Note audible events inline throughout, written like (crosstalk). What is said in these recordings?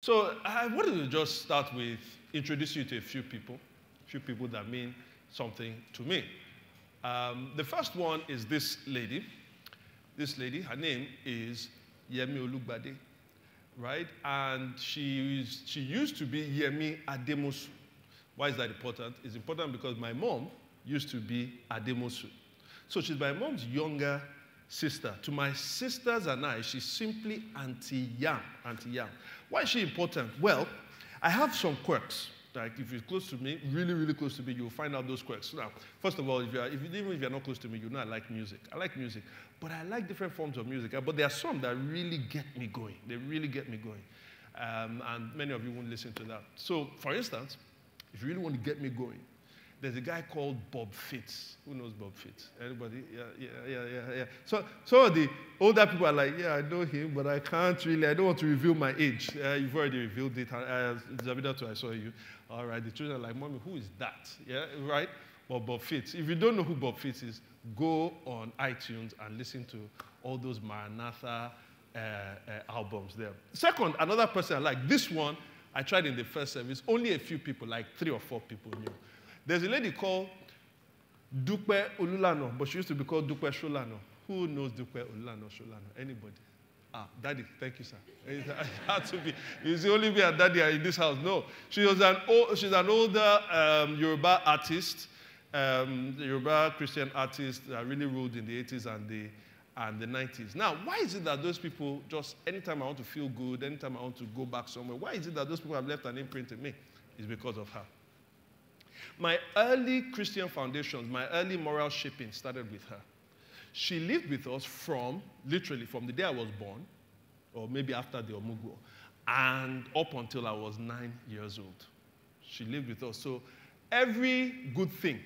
So I wanted to just start with introduce you to a few people, a few people that mean something to me. Um, the first one is this lady. This lady, her name is Yemi Olugbade, right? And she, is, she used to be Yemi Ademosu. Why is that important? It's important because my mom used to be Ademosu. So she's my mom's younger sister. To my sisters and I, she's simply Auntie Yam. Auntie Yam. Why is she important? Well, I have some quirks. Like if you're close to me, really, really close to me, you'll find out those quirks. Now, first of all, if you're, if you, even if you're not close to me, you know I like music. I like music, but I like different forms of music. But there are some that really get me going. They really get me going. Um, and many of you won't listen to that. So, for instance, if you really want to get me going, there's a guy called Bob Fitts. Who knows Bob Fitts? Anybody? Yeah, yeah, yeah, yeah. So some of the older people are like, yeah, I know him, but I can't really, I don't want to reveal my age. Uh, you've already revealed it. Zabida I saw you. All right, the children are like, mommy, who is that? Yeah, right? Well, Bob Fitts. If you don't know who Bob Fitts is, go on iTunes and listen to all those Maranatha uh, uh, albums there. Second, another person I like, this one, I tried in the first service. Only a few people, like three or four people knew. There's a lady called Dupe Olulano, but she used to be called Dupe Sholano. Who knows Dupe Olulano Sholano? Anybody? Ah, daddy, thank you, sir. (laughs) It had to be. It's the only way daddy in this house. No, she was an old, she's an older um, Yoruba artist, um, Yoruba Christian artist that really ruled in the 80s and the and the 90s. Now, why is it that those people just anytime I want to feel good, anytime I want to go back somewhere, why is it that those people have left an imprint in me? It's because of her. My early Christian foundations, my early moral shaping started with her. She lived with us from, literally, from the day I was born, or maybe after the Omugwo, and up until I was nine years old. She lived with us. So every good thing,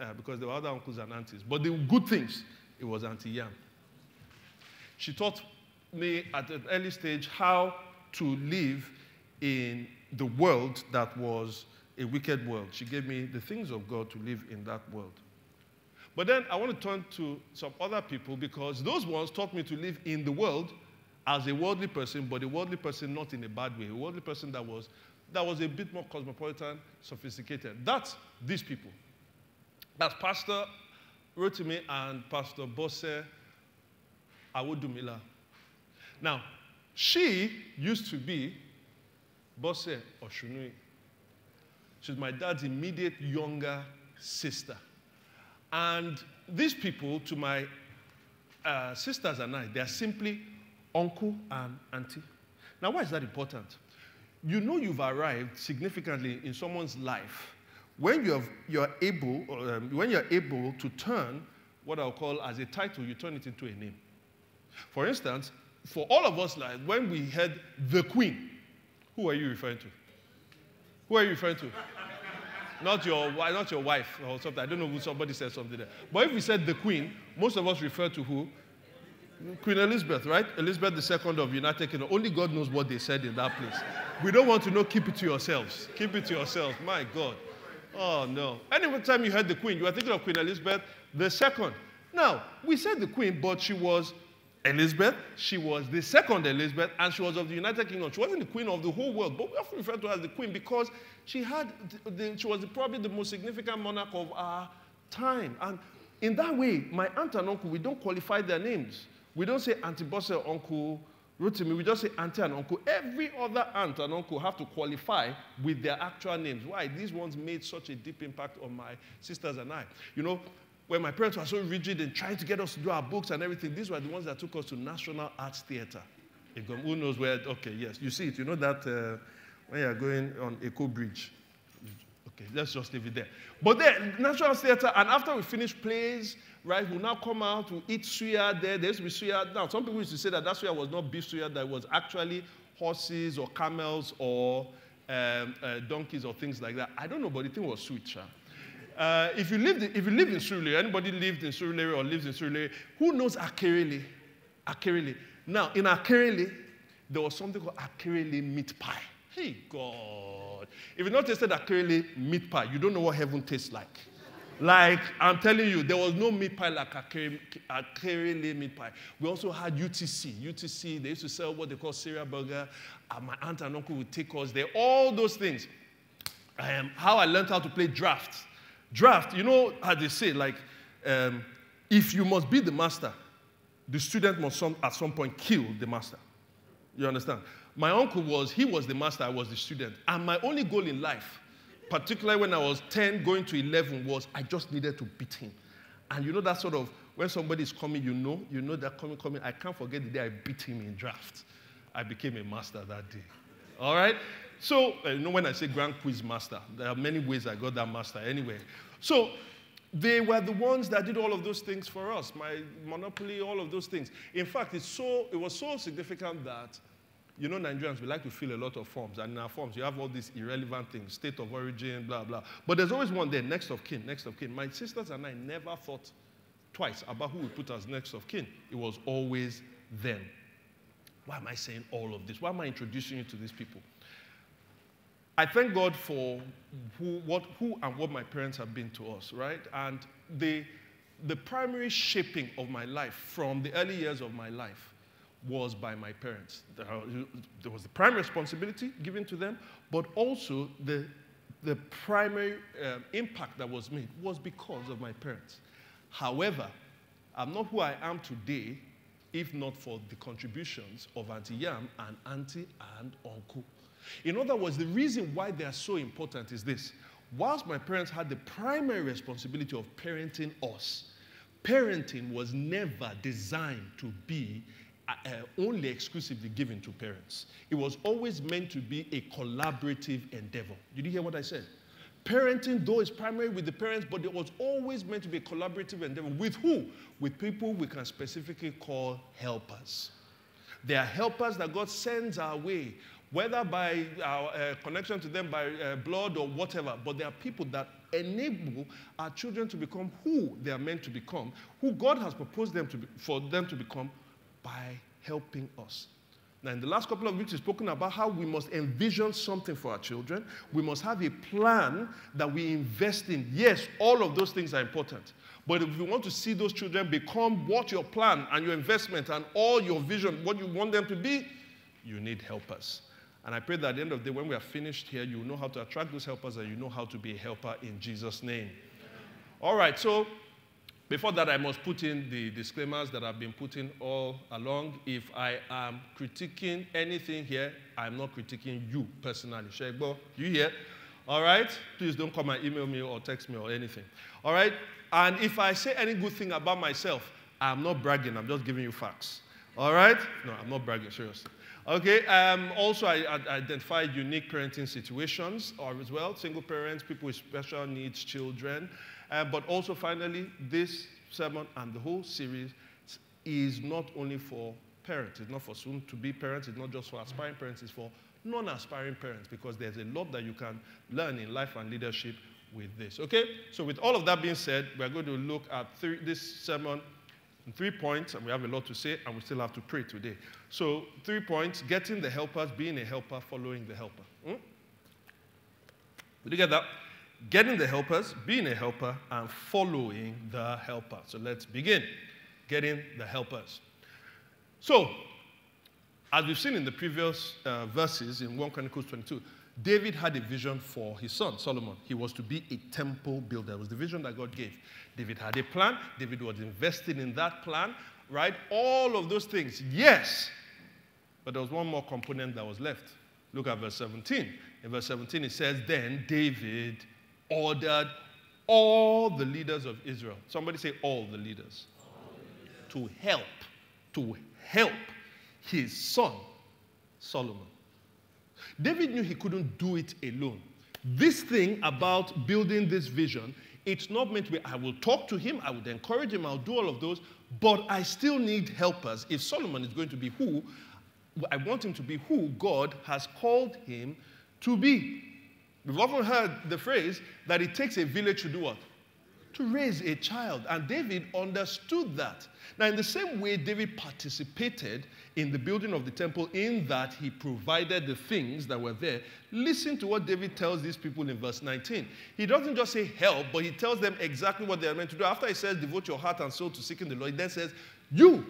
uh, because there were other uncles and aunties, but the good things, it was Auntie Yam. She taught me at an early stage how to live in the world that was a wicked world. She gave me the things of God to live in that world. But then I want to turn to some other people because those ones taught me to live in the world as a worldly person, but a worldly person not in a bad way, a worldly person that was, that was a bit more cosmopolitan, sophisticated. That's these people. That's Pastor Rotimi and Pastor Bosse Awodumila. Now, she used to be Bosse Osunnuyi. She's my dad's immediate younger sister. And these people, to my uh, sisters and I, they are simply uncle and auntie. Now, why is that important? You know you've arrived significantly in someone's life when you're, you're able, um, when you're able to turn what I'll call as a title, you turn it into a name. For instance, for all of us, like when we heard the Queen, who are you referring to? Who are you referring to? Not your, not your wife or something. I don't know who somebody said something there. But if we said the queen, most of us refer to who? Queen Elizabeth, right? Elizabeth II of United Kingdom. Only God knows what they said in that place. We don't want to know, keep it to yourselves. Keep it to yourselves. My God. Oh, no. Any time you heard the queen, you were thinking of Queen Elizabeth II. Now, we said the queen, but she was Elizabeth. She was the second Elizabeth, and she was of the United Kingdom. She wasn't the queen of the whole world, but we often refer to her as the queen because she, had the, the, she was probably the most significant monarch of our time. And in that way, my aunt and uncle, we don't qualify their names. We don't say Auntie Bosse Uncle Rotimi. We just say auntie and uncle. Every other aunt and uncle have to qualify with their actual names. Why? These ones made such a deep impact on my sisters and I. You know, when my parents were so rigid in trying to get us to do our books and everything, these were the ones that took us to National Arts Theatre. Who knows where? Okay, yes, you see it. You know that uh, when you're going on Eko Bridge. Okay, let's just leave it there. But then, National Arts Theatre, and after we finish plays, right, we'll now come out, we'll eat suya there. There used to be suya. Now, some people used to say that that suya was not beef suya, that was actually horses or camels or um, uh, donkeys or things like that. I don't know, but the thing was sweet, sure. Uh, if, you lived in, if you live in Surulere, anybody lived in Surulere or lives in Surulere, who knows Akerele? Akerele. Now, in Akerele, there was something called Akerele meat pie. Hey, God. If you've not tasted Akerele meat pie, you don't know what heaven tastes like. Like, I'm telling you, there was no meat pie like Akerele meat pie. We also had UTC. UTC, they used to sell what they call cereal burger. And my aunt and uncle would take us there. All those things. Um, how I learned how to play draft. Draft, you know how they say, like, um, if you must be the master, the student must some, at some point kill the master. You understand? My uncle was, he was the master, I was the student. And my only goal in life particularly when I was 10 going to 11, was I just needed to beat him. And you know that sort of, when somebody is coming, you know, you know they're coming, coming. I can't forget the day I beat him in draft. I became a master that day. All right? So, uh, you know, when I say Grand Quiz Master, there are many ways I got that master anyway. So, they were the ones that did all of those things for us. My Monopoly, all of those things. In fact, it's so, it was so significant that you know, Nigerians, we like to fill a lot of forms. And in our forms, you have all these irrelevant things state of origin, blah, blah. But there's always one there, next of kin, next of kin. My sisters and I never thought twice about who we put as next of kin. It was always them. Why am I saying all of this? Why am I introducing you to these people? I thank God for who, what, who and what my parents have been to us, right? And the, the primary shaping of my life from the early years of my life was by my parents. There was the primary responsibility given to them, but also the, the primary uh, impact that was made was because of my parents. However, I'm not who I am today if not for the contributions of Auntie Yam and Auntie and Uncle. In other words, the reason why they are so important is this. Whilst my parents had the primary responsibility of parenting us, parenting was never designed to be uh, uh, only exclusively given to parents. It was always meant to be a collaborative endeavor. Did you hear what I said? Parenting, though, is primary with the parents, but it was always meant to be a collaborative endeavor. With who? With people we can specifically call helpers. They are helpers that God sends our way, whether by our uh, connection to them by uh, blood or whatever, but they are people that enable our children to become who they are meant to become, who God has proposed them to be, for them to become by helping us. Now, in the last couple of weeks, we've spoken about how we must envision something for our children. We must have a plan that we invest in. Yes, all of those things are important. But if you want to see those children become what your plan and your investment and all your vision, what you want them to be, you need helpers. And I pray that at the end of the day, when we are finished here, you know how to attract those helpers and you know how to be a helper in Jesus' name. All right, so before that, I must put in the disclaimers that I've been putting all along. If I am critiquing anything here, I'm not critiquing you personally. Shegbo, you here? All right? Please don't come and email me or text me or anything. All right? And if I say any good thing about myself, I'm not bragging, I'm just giving you facts. All right? No, I'm not bragging, seriously. Okay, um, also I, I identified unique parenting situations as well, single parents, people with special needs, children. Uh, but also, finally, this sermon and the whole series is not only for parents, it's not for soon to be parents, it's not just for aspiring parents, it's for non aspiring parents because there's a lot that you can learn in life and leadership with this. Okay? So, with all of that being said, we're going to look at three, this sermon three points, and we have a lot to say, and we still have to pray today. So, three points getting the helpers, being a helper, following the helper. Hmm? Did you get that? getting the helpers, being a helper, and following the helper. So let's begin. Getting the helpers. So, as we've seen in the previous uh, verses in 1 Chronicles 22, David had a vision for his son, Solomon. He was to be a temple builder. It was the vision that God gave. David had a plan. David was invested in that plan, right? All of those things, yes. But there was one more component that was left. Look at verse 17. In verse 17, it says, Then David ordered all the leaders of Israel. Somebody say, all the leaders. To help, to help his son, Solomon. David knew he couldn't do it alone. This thing about building this vision, it's not meant to be, I will talk to him, I would encourage him, I'll do all of those, but I still need helpers. If Solomon is going to be who, I want him to be who God has called him to be. We've often heard the phrase that it takes a village to do what? To raise a child. And David understood that. Now, in the same way, David participated in the building of the temple, in that he provided the things that were there. Listen to what David tells these people in verse 19. He doesn't just say help, but he tells them exactly what they are meant to do. After he says, devote your heart and soul to seeking the Lord, he then says, You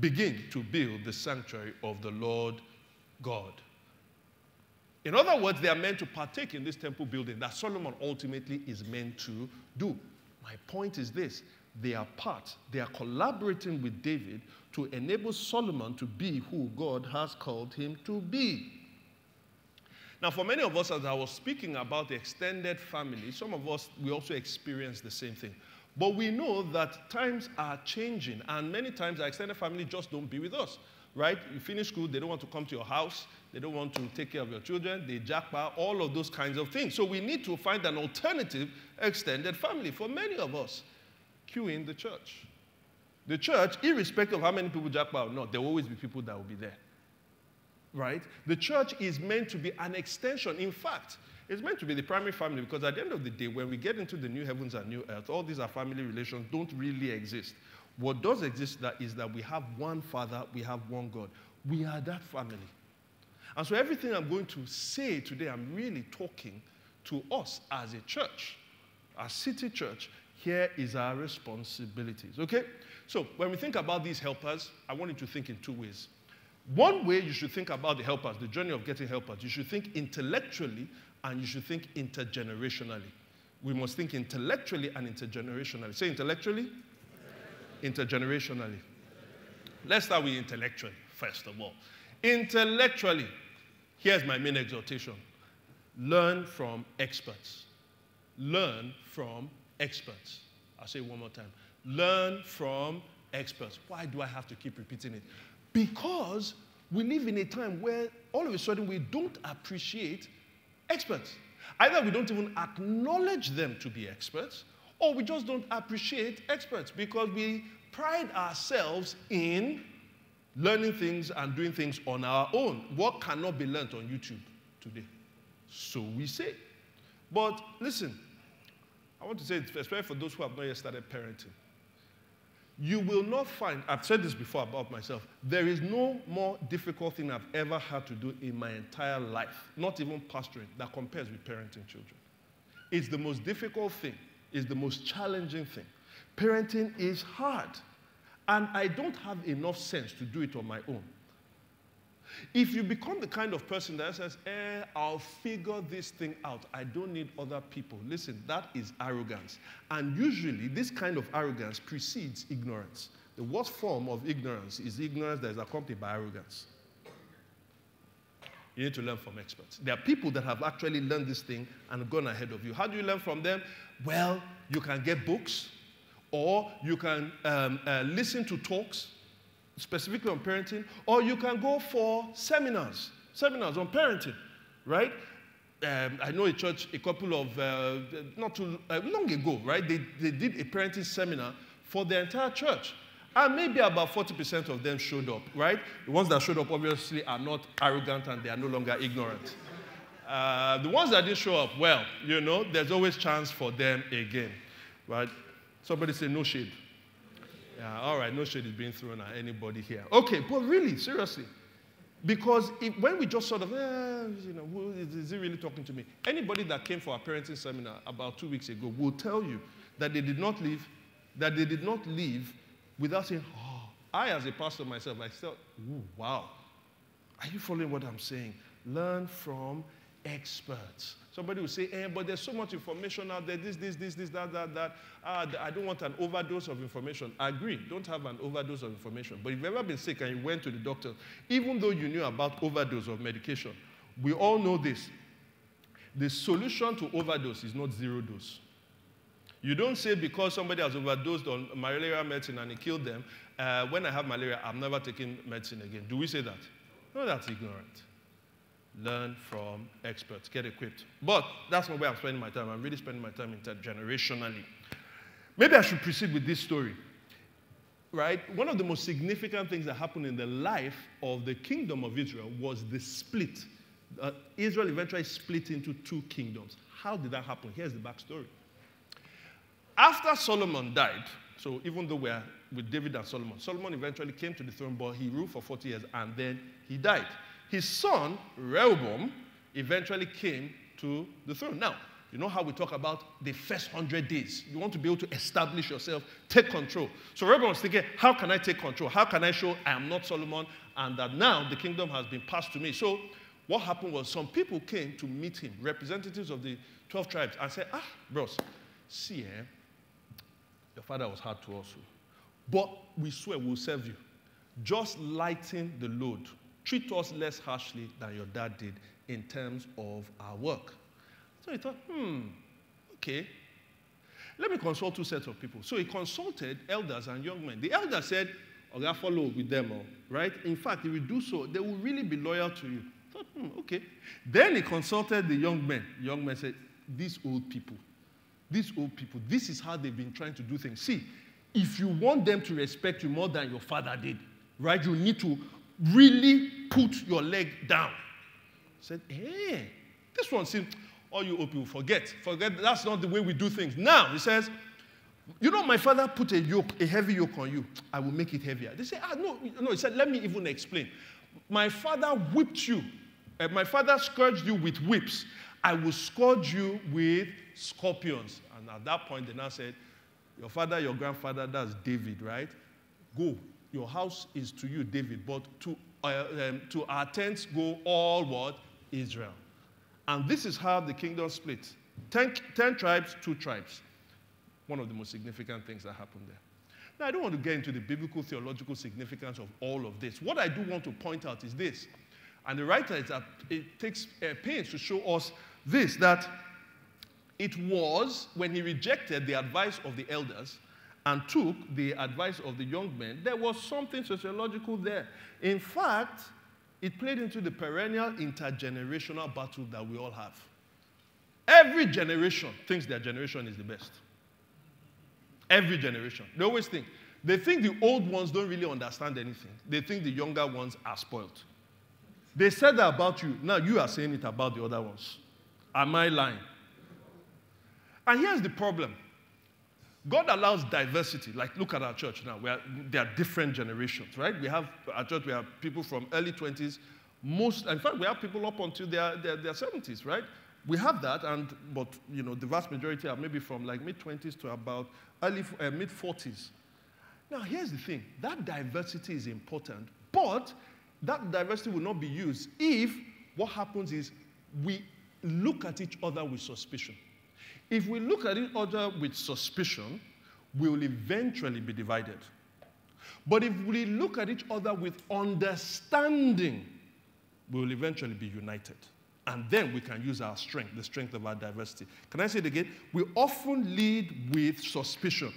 begin to build the sanctuary of the Lord God. In other words, they are meant to partake in this temple building that Solomon ultimately is meant to do. My point is this they are part, they are collaborating with David to enable Solomon to be who God has called him to be. Now, for many of us, as I was speaking about the extended family, some of us, we also experience the same thing. But we know that times are changing, and many times our extended family just don't be with us, right? You finish school, they don't want to come to your house, they don't want to take care of your children, they jackpot, all of those kinds of things. So we need to find an alternative extended family for many of us. Cue in the church. The church, irrespective of how many people jackpot or not, there will always be people that will be there. Right? The church is meant to be an extension. In fact, it's meant to be the primary family because at the end of the day, when we get into the new heavens and new earth, all these are family relations don't really exist. What does exist that is that we have one Father, we have one God. We are that family. And so everything I'm going to say today, I'm really talking to us as a church, a city church. Here is our responsibilities. Okay? So when we think about these helpers, I want you to think in two ways. One way you should think about the helpers, the journey of getting helpers, you should think intellectually and you should think intergenerationally. We must think intellectually and intergenerationally. Say intellectually, intergenerationally. Let's start with intellectually, first of all. Intellectually, here's my main exhortation learn from experts. Learn from experts. I'll say it one more time. Learn from experts. Why do I have to keep repeating it? Because we live in a time where all of a sudden we don't appreciate experts. Either we don't even acknowledge them to be experts, or we just don't appreciate experts because we pride ourselves in learning things and doing things on our own. What cannot be learned on YouTube today? So we say. But listen, I want to say, especially for those who have not yet started parenting, you will not find, I've said this before about myself, there is no more difficult thing I've ever had to do in my entire life, not even pastoring, that compares with parenting children. It's the most difficult thing, it's the most challenging thing. Parenting is hard, and I don't have enough sense to do it on my own. If you become the kind of person that says, eh, I'll figure this thing out, I don't need other people, listen, that is arrogance. And usually, this kind of arrogance precedes ignorance. The worst form of ignorance is ignorance that is accompanied by arrogance. You need to learn from experts. There are people that have actually learned this thing and gone ahead of you. How do you learn from them? Well, you can get books, or you can um, uh, listen to talks specifically on parenting, or you can go for seminars, seminars on parenting, right? Um, I know a church a couple of, uh, not too uh, long ago, right? They, they did a parenting seminar for the entire church. And maybe about 40% of them showed up, right? The ones that showed up obviously are not arrogant and they are no longer ignorant. Uh, the ones that didn't show up, well, you know, there's always chance for them again, right? Somebody say no shade. Yeah, all right, no shade is being thrown at anybody here. Okay, but really, seriously. Because if, when we just sort of, eh, you know, who, is, is he really talking to me? Anybody that came for our parenting seminar about two weeks ago will tell you that they did not leave, that they did not leave without saying, oh, I as a pastor myself, I felt, wow. Are you following what I'm saying? Learn from experts. Somebody will say, eh, but there's so much information out there, this, this, this, this, that, that, that. Ah, I don't want an overdose of information. I agree, don't have an overdose of information. But if you've ever been sick and you went to the doctor, even though you knew about overdose of medication, we all know this. The solution to overdose is not zero dose. You don't say because somebody has overdosed on malaria medicine and it killed them, uh, when I have malaria, I'm never taking medicine again. Do we say that? No, that's ignorant learn from experts, get equipped. But that's not where I'm spending my time. I'm really spending my time intergenerationally. Maybe I should proceed with this story. Right? One of the most significant things that happened in the life of the kingdom of Israel was the split. Uh, Israel eventually split into two kingdoms. How did that happen? Here's the backstory. After Solomon died, so even though we're with David and Solomon, Solomon eventually came to the throne, but he ruled for 40 years and then he died. His son, Rehoboam, eventually came to the throne. Now, you know how we talk about the first 100 days? You want to be able to establish yourself, take control. So Rehoboam was thinking, how can I take control? How can I show I am not Solomon and that now the kingdom has been passed to me? So what happened was some people came to meet him, representatives of the 12 tribes, and said, ah, bros, see, eh, your father was hard to us. But we swear we'll serve you. Just lighten the load. Treat us less harshly than your dad did in terms of our work. So he thought, hmm, okay. Let me consult two sets of people. So he consulted elders and young men. The elder said, Oga, follow with them, all, right? In fact, if you do so, they will really be loyal to you. I thought, hmm, okay. Then he consulted the young men. The young men said, these old people, these old people, this is how they've been trying to do things. See, if you want them to respect you more than your father did, right, you need to really put your leg down. Said, hey, eh, this one seems, all you old people forget. Forget that's not the way we do things. Now, he says, you know, my father put a yoke, a heavy yoke on you. I will make it heavier. They say, ah, no, no. He said, let me even explain. My father whipped you. Uh, my father scourged you with whips. I will scourge you with scorpions. And at that point, they now said, Your father, your grandfather, that's David, right? Go. Your house is to you, David, but to, uh, um, to our tents go all what? Israel. And this is how the kingdom split ten, ten tribes, two tribes. One of the most significant things that happened there. Now, I don't want to get into the biblical theological significance of all of this. What I do want to point out is this. And the writer is it takes uh, pains to show us this that it was when he rejected the advice of the elders and took the advice of the young men, there was something sociological there. In fact, it played into the perennial intergenerational battle that we all have. Every generation thinks their generation is the best. Every generation. They always think. They think the old ones don't really understand anything. They think the younger ones are spoiled. They said that about you. Now you are saying it about the other ones. Am I lying? And here's the problem God allows diversity. Like, look at our church now. Are, there are different generations, right? We have, our church, we have people from early 20s. Most, in fact, we have people up until their, their, their 70s, right? We have that, and, but, you know, the vast majority are maybe from like mid 20s to about early, uh, mid 40s. Now, here's the thing that diversity is important, but that diversity will not be used if what happens is we look at each other with suspicion. If we look at each other with suspicion, we will eventually be divided. But if we look at each other with understanding, we will eventually be united. And then we can use our strength, the strength of our diversity. Can I say it again? We often lead with suspicion,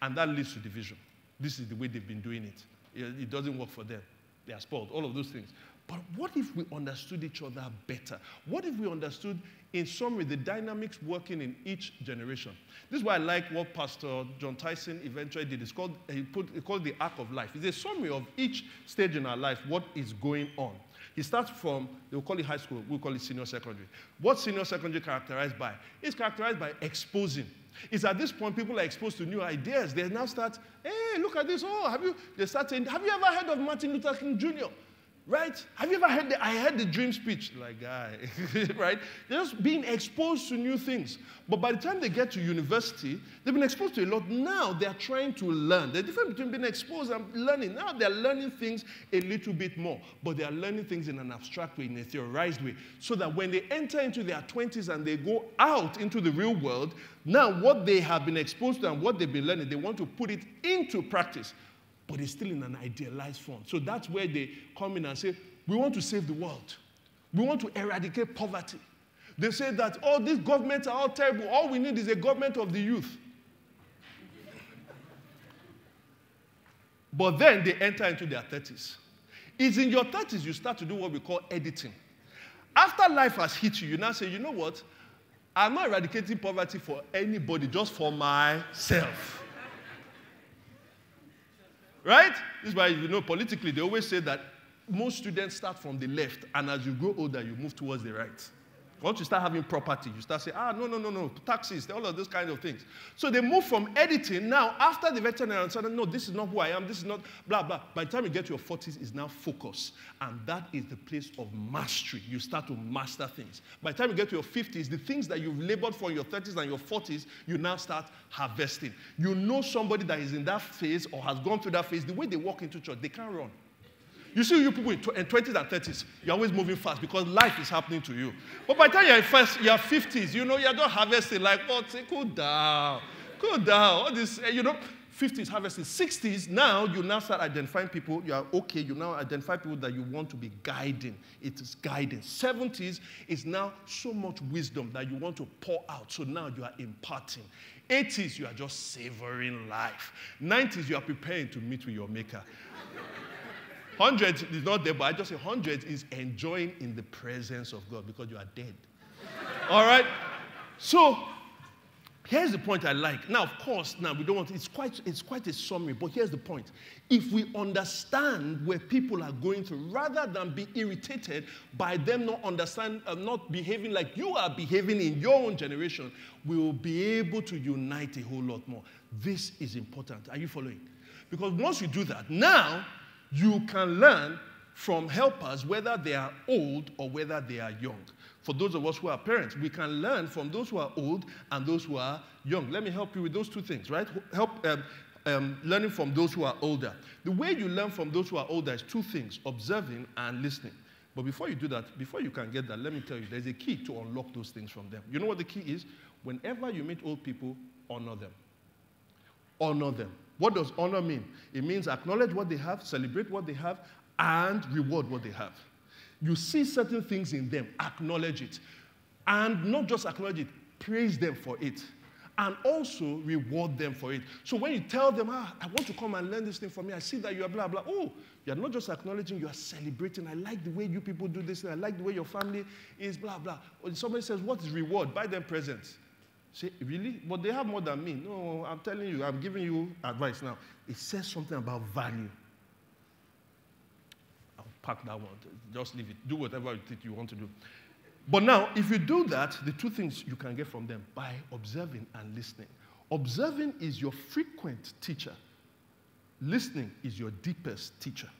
and that leads to division. This is the way they've been doing it. It doesn't work for them. They are spoiled, all of those things. But what if we understood each other better? What if we understood, in summary, the dynamics working in each generation? This is why I like what Pastor Jon Tyson eventually did. It's called, he, put, he called the arc of life. It's a summary of each stage in our life, what is going on. He starts from, they'll call it high school, we'll call it senior secondary. What senior secondary characterized by? It's characterized by exposing. It's at this point people are exposed to new ideas. They now start, hey, look at this. Oh, have you, they start saying, have you ever heard of Martin Luther King Jr.? Right? Have you ever heard the, I heard the dream speech? Like, guy, (laughs) right? They're just being exposed to new things. But by the time they get to university, they've been exposed to a lot. Now they're trying to learn. The difference between being exposed and learning. Now they're learning things a little bit more, but they are learning things in an abstract way, in a theorized way, so that when they enter into their 20s and they go out into the real world, now what they have been exposed to and what they've been learning, they want to put it into practice but it's still in an idealized form. So that's where they come in and say, We want to save the world. We want to eradicate poverty. They say that all oh, these governments are all terrible. All we need is a government of the youth. but then they enter into their 30s. It's in your 30s you start to do what we call editing. After life has hit you, you now say, you know what? I'm not eradicating poverty for anybody, just for myself. Right? This is why, you know, politically, they always say that most students start from the left, and as you grow older, you move towards the right. Once you start having property, you start saying, ah, no, no, no, no, taxes, all of those kind of things. So they move from editing. Now, after the veterinary said, no, this is not who I am, this is not blah, blah. By the time you get to your 40s, it's now focus. And that is the place of mastery. You start to master things. By the time you get to your 50s, the things that you've labored for in your 30s and your 40s, you now start harvesting. You know somebody that is in that phase or has gone through that phase, the way they walk into church, they can't run. You see, you people in 20s and 30s, you're always moving fast because life is happening to you. But by the time you're in first, you're 50s, you know, you're not harvesting like, oh, cool down, cool down. All this, eh, you know, 50s harvesting. 60s, now you now start identifying people. You are okay. You now identify people that you want to be guiding. It is guiding. 70s is now so much wisdom that you want to pour out. So now you are imparting. 80s, you are just savoring life. 90s, you are preparing to meet with your maker. Hundreds is not there, but I just say hundreds is enjoying in the presence of God because you are dead. All right? So here's the point I like. Now, of course, now we don't want it's quite it's quite a summary, but here's the point. If we understand where people are going to, rather than be irritated by them not understand, uh, not behaving like you are behaving in your own generation, we will be able to unite a whole lot more. This is important. Are you following? Because once you do that, now you can learn from helpers, whether they are old or whether they are young. For those of us who are parents, we can learn from those who are old and those who are young. Let me help you with those two things, right? Help um, um, learning from those who are older. The way you learn from those who are older is two things observing and listening. But before you do that, before you can get that, let me tell you, there's a key to unlock those things from them. You know what the key is? Whenever you meet old people, honor them. Honor them. What does honor mean? It means acknowledge what they have, celebrate what they have, and reward what they have. You see certain things in them, acknowledge it. And not just acknowledge it, praise them for it. And also reward them for it. So when you tell them, ah, I want to come and learn this thing from me, I see that you are blah, blah. Oh, you're not just acknowledging, you are celebrating. I like the way you people do this, I like the way your family is, blah, blah. Or somebody says, What is reward? Buy them presents. Say, really? But they have more than me. No, I'm telling you, I'm giving you advice now. It says something about value. I'll pack that one. Just leave it. Do whatever you think you want to do. But now, if you do that, the two things you can get from them by observing and listening. Observing is your frequent teacher. Listening is your deepest teacher.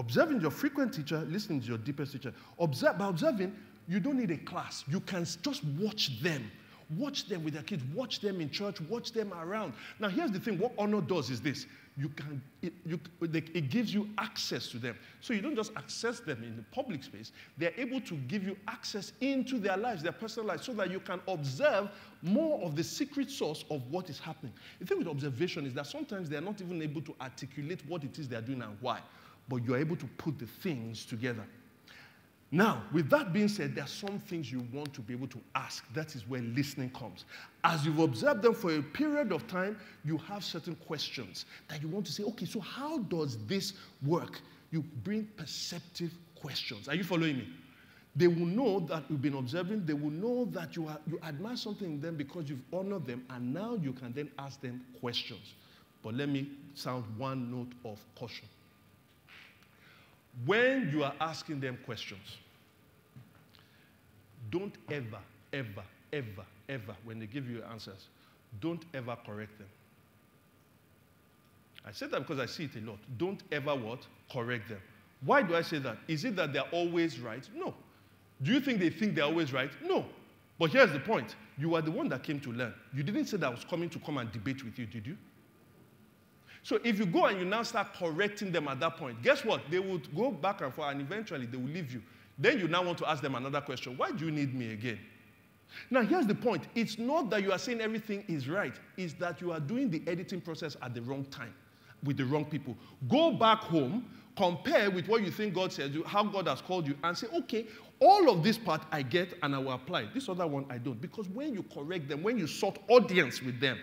Observing your frequent teacher, listening is your deepest teacher. Observe, by observing, you don't need a class. You can just watch them Watch them with their kids. Watch them in church. Watch them around. Now, here's the thing what honor does is this you can, it, you, it gives you access to them. So you don't just access them in the public space, they're able to give you access into their lives, their personal lives, so that you can observe more of the secret source of what is happening. The thing with observation is that sometimes they're not even able to articulate what it is they're doing and why, but you're able to put the things together. Now, with that being said, there are some things you want to be able to ask. That is where listening comes. As you've observed them for a period of time, you have certain questions that you want to say, okay, so how does this work? You bring perceptive questions. Are you following me? They will know that you've been observing. They will know that you, are, you admire something in them because you've honored them, and now you can then ask them questions. But let me sound one note of caution when you are asking them questions, don't ever, ever, ever, ever, when they give you answers, don't ever correct them. I say that because I see it a lot. Don't ever what? Correct them. Why do I say that? Is it that they're always right? No. Do you think they think they're always right? No. But here's the point. You are the one that came to learn. You didn't say that I was coming to come and debate with you, did you? So if you go and you now start correcting them at that point, guess what? They would go back and forth and eventually they will leave you. Then you now want to ask them another question. Why do you need me again? Now, here's the point. It's not that you are saying everything is right. It's that you are doing the editing process at the wrong time with the wrong people. Go back home, compare with what you think God says, how God has called you, and say, okay, all of this part I get and I will apply. This other one I don't. Because when you correct them, when you sort audience with them,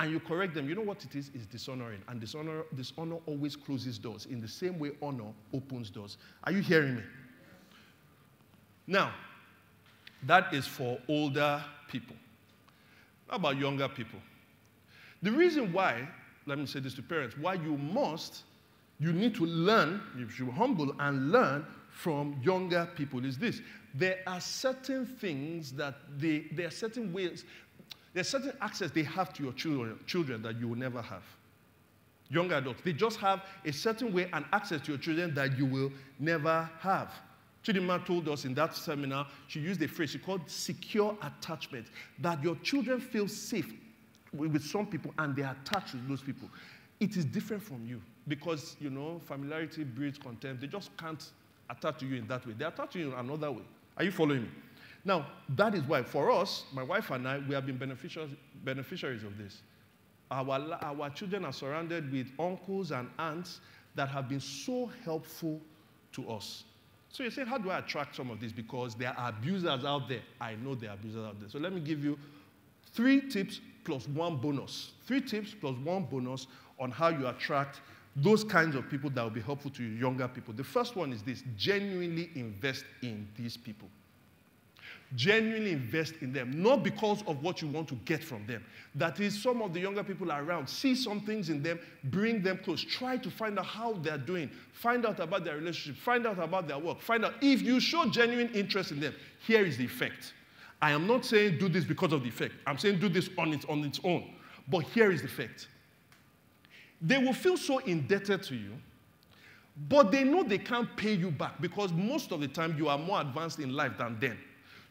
and you correct them, you know what it is? It's dishonoring. And dishonor, dishonor always closes doors. In the same way, honor opens doors. Are you hearing me? Now, that is for older people. How about younger people? The reason why, let me say this to parents, why you must, you need to learn, you should be humble and learn from younger people is this there are certain things that they, there are certain ways, there's certain access they have to your children, children that you will never have. Young adults, they just have a certain way and access to your children that you will never have. Chidinma told us in that seminar, she used a phrase she called secure attachment, that your children feel safe with some people and they are attached with those people. It is different from you because, you know, familiarity breeds contempt. They just can't attach to you in that way. They attach to you in another way. Are you following me? Now, that is why, for us, my wife and I, we have been beneficiaries, of this. Our, our children are surrounded with uncles and aunts that have been so helpful to us. So you say, how do I attract some of this? Because there are abusers out there. I know there are abusers out there. So let me give you three tips plus one bonus. Three tips plus one bonus on how you attract those kinds of people that will be helpful to you, younger people. The first one is this genuinely invest in these people. Genuinely invest in them, not because of what you want to get from them. That is, some of the younger people around, see some things in them, bring them close. Try to find out how they're doing, find out about their relationship, find out about their work, find out if you show genuine interest in them. Here is the effect. I am not saying do this because of the effect, I'm saying do this on its, on its own. But here is the effect they will feel so indebted to you, but they know they can't pay you back because most of the time you are more advanced in life than them.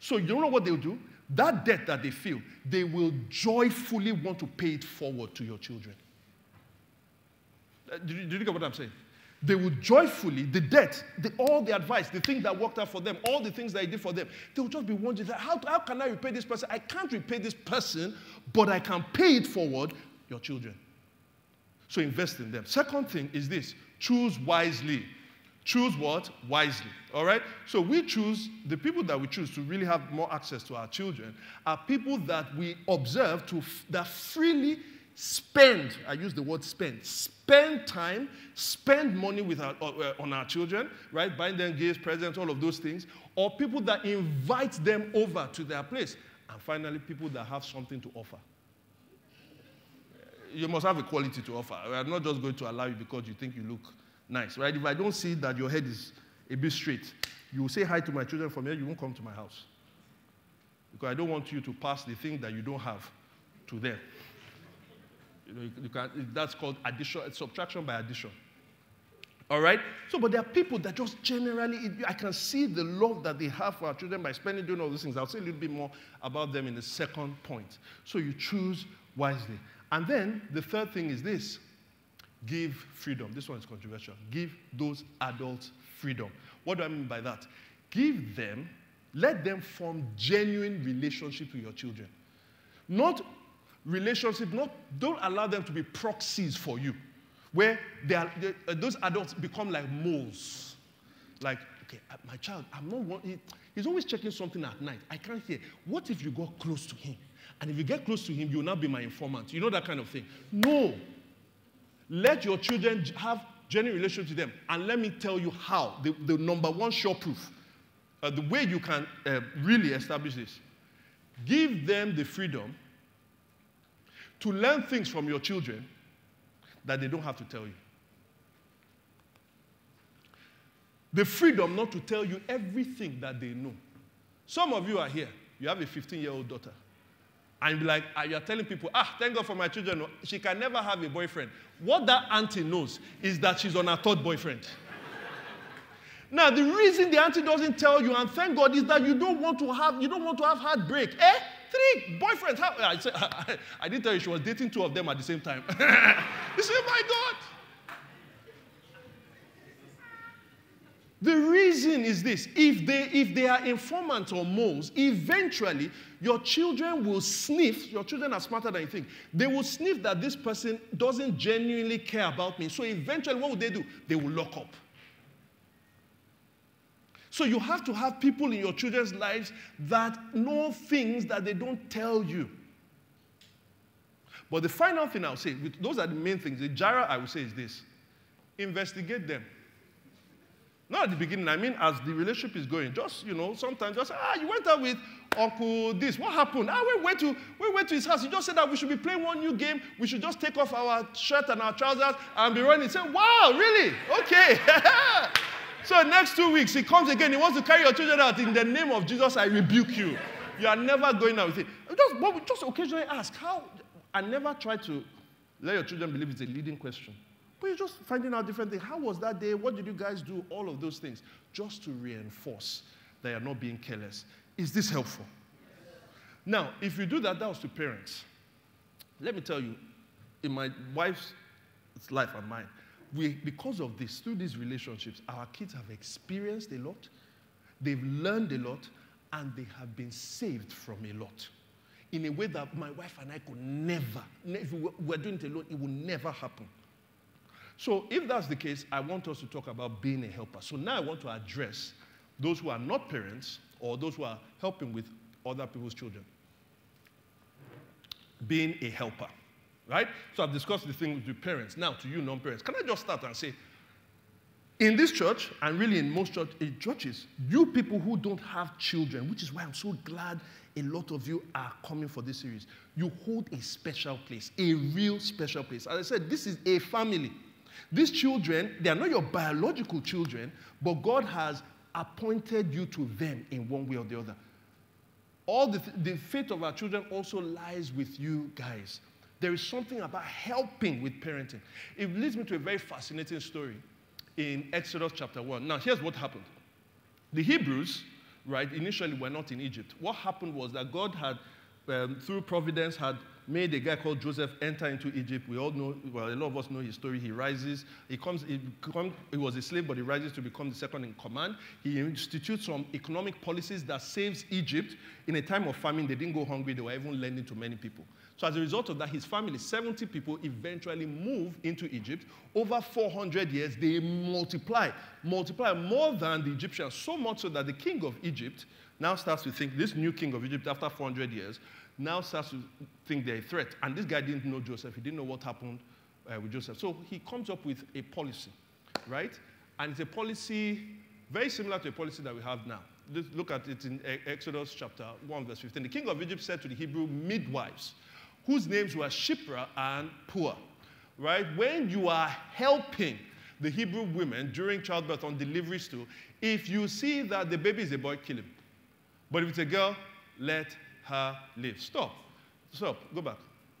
So you don't know what they'll do? That debt that they feel, they will joyfully want to pay it forward to your children. Uh, did you, did you get what I'm saying? They will joyfully, the debt, the, all the advice, the things that worked out for them, all the things that I did for them, they will just be wondering, how, how can I repay this person? I can't repay this person, but I can pay it forward, your children. So invest in them. Second thing is this choose wisely. Choose what? Wisely. All right? So we choose, the people that we choose to really have more access to our children are people that we observe to, that freely spend, I use the word spend, spend time, spend money with our, uh, on our children, right? Buying them gifts, presents, all of those things. Or people that invite them over to their place. And finally, people that have something to offer you must have a quality to offer. We are not just going to allow you because you think you look nice, right? If I don't see that your head is a bit straight, you will say hi to my children from here, you won't come to my house. Because I don't want you to pass the thing that you don't have to them. You know, you, you can, that's called addition, subtraction by addition. All right? So, but there are people that just generally, I can see the love that they have for our children by spending doing all these things. I'll say a little bit more about them in the second point. So, you choose wisely. And then the third thing is this give freedom. This one is controversial. Give those adults freedom. What do I mean by that? Give them, let them form genuine relationship with your children. Not relationship, not, don't allow them to be proxies for you, where they are, they, uh, those adults become like moles. Like, okay, uh, my child, I'm not one, he, he's always checking something at night. I can't hear. What if you got close to him? And if you get close to him, you'll not be my informant. You know that kind of thing. No. Let your children have genuine relationship with them. And let me tell you how. The, the number one sure proof. Uh, the way you can uh, really establish this. Give them the freedom to learn things from your children that they don't have to tell you. The freedom not to tell you everything that they know. Some of you are here. You have a 15 year old daughter and be like, ah, you're telling people, ah, thank God for my children. She can never have a boyfriend. What that auntie knows is that she's on her third boyfriend. (laughs) now, the reason the auntie doesn't tell you, and thank God, is that you don't want to have, you don't want to have heartbreak. Eh? Three boyfriends. How, I, said, I, (laughs) I didn't tell you she was dating two of them at the same time. (laughs) you say, my God. The reason is this if they, if they are informants or moles, eventually your children will sniff. Your children are smarter than you think. They will sniff that this person doesn't genuinely care about me. So eventually, what will they do? They will lock up. So you have to have people in your children's lives that know things that they don't tell you. But the final thing I'll say, those are the main things. The Jara I will say is this investigate them. Not at the beginning, I mean as the relationship is going. Just, you know, sometimes just, ah, you went out with Uncle this. What happened? Ah, we went to we went to his house. He just said that we should be playing one new game. We should just take off our shirt and our trousers and be running. Say, wow, really? Okay. (laughs) So next two weeks, he comes again. He wants to carry your children out. In the name of Jesus, I rebuke you. You are never going out with it. Just, just occasionally ask, how? I never try to let your children believe it's a leading question. But you're just finding out different things. How was that day? What did you guys do? All of those things. Just to reinforce that you're not being careless. Is this helpful? Now, if you do that, that was to parents. Let me tell you, in my wife's life and mine, we, because of this, through these relationships, our kids have experienced a lot, they've learned a lot, and they have been saved from a lot. In a way that my wife and I could never, if we were doing it alone, it would never happen. So, if that's the case, I want us to talk about being a helper. So, now I want to address those who are not parents or those who are helping with other people's children. Being a helper. Right? So I've discussed the thing with the parents. Now, to you non parents, can I just start and say, in this church, and really in most church, in churches, you people who don't have children, which is why I'm so glad a lot of you are coming for this series, you hold a special place, a real special place. As I said, this is a family. These children, they are not your biological children, but God has appointed you to them in one way or the other. All the, the fate of our children also lies with you guys. There is something about helping with parenting. It leads me to a very fascinating story in Exodus chapter 1. Now, here's what happened. The Hebrews, right, initially were not in Egypt. What happened was that God had, um, through providence, had made a guy called Joseph enter into Egypt. We all know, well, a lot of us know his story. He rises, he comes, he, he was a slave, but he rises to become the second in command. He institutes some economic policies that saves Egypt. In a time of famine, they didn't go hungry, they were even lending to many people. So as a result of that, his family, 70 people, eventually move into Egypt. Over 400 years, they multiply, multiply more than the Egyptians, so much so that the king of Egypt now starts to think, this new king of Egypt, after 400 years, now starts to think they're a threat. And this guy didn't know Joseph. He didn't know what happened uh, with Joseph. So he comes up with a policy, right? And it's a policy very similar to a policy that we have now. Let's look at it in Exodus chapter 1, verse 15. The king of Egypt said to the Hebrew midwives, whose names were Shiphrah and Puah. Right? When you are helping the Hebrew women during childbirth on delivery stool, if you see that the baby is a boy, kill him. But if it's a girl, let her. Stop. Stop. Go back.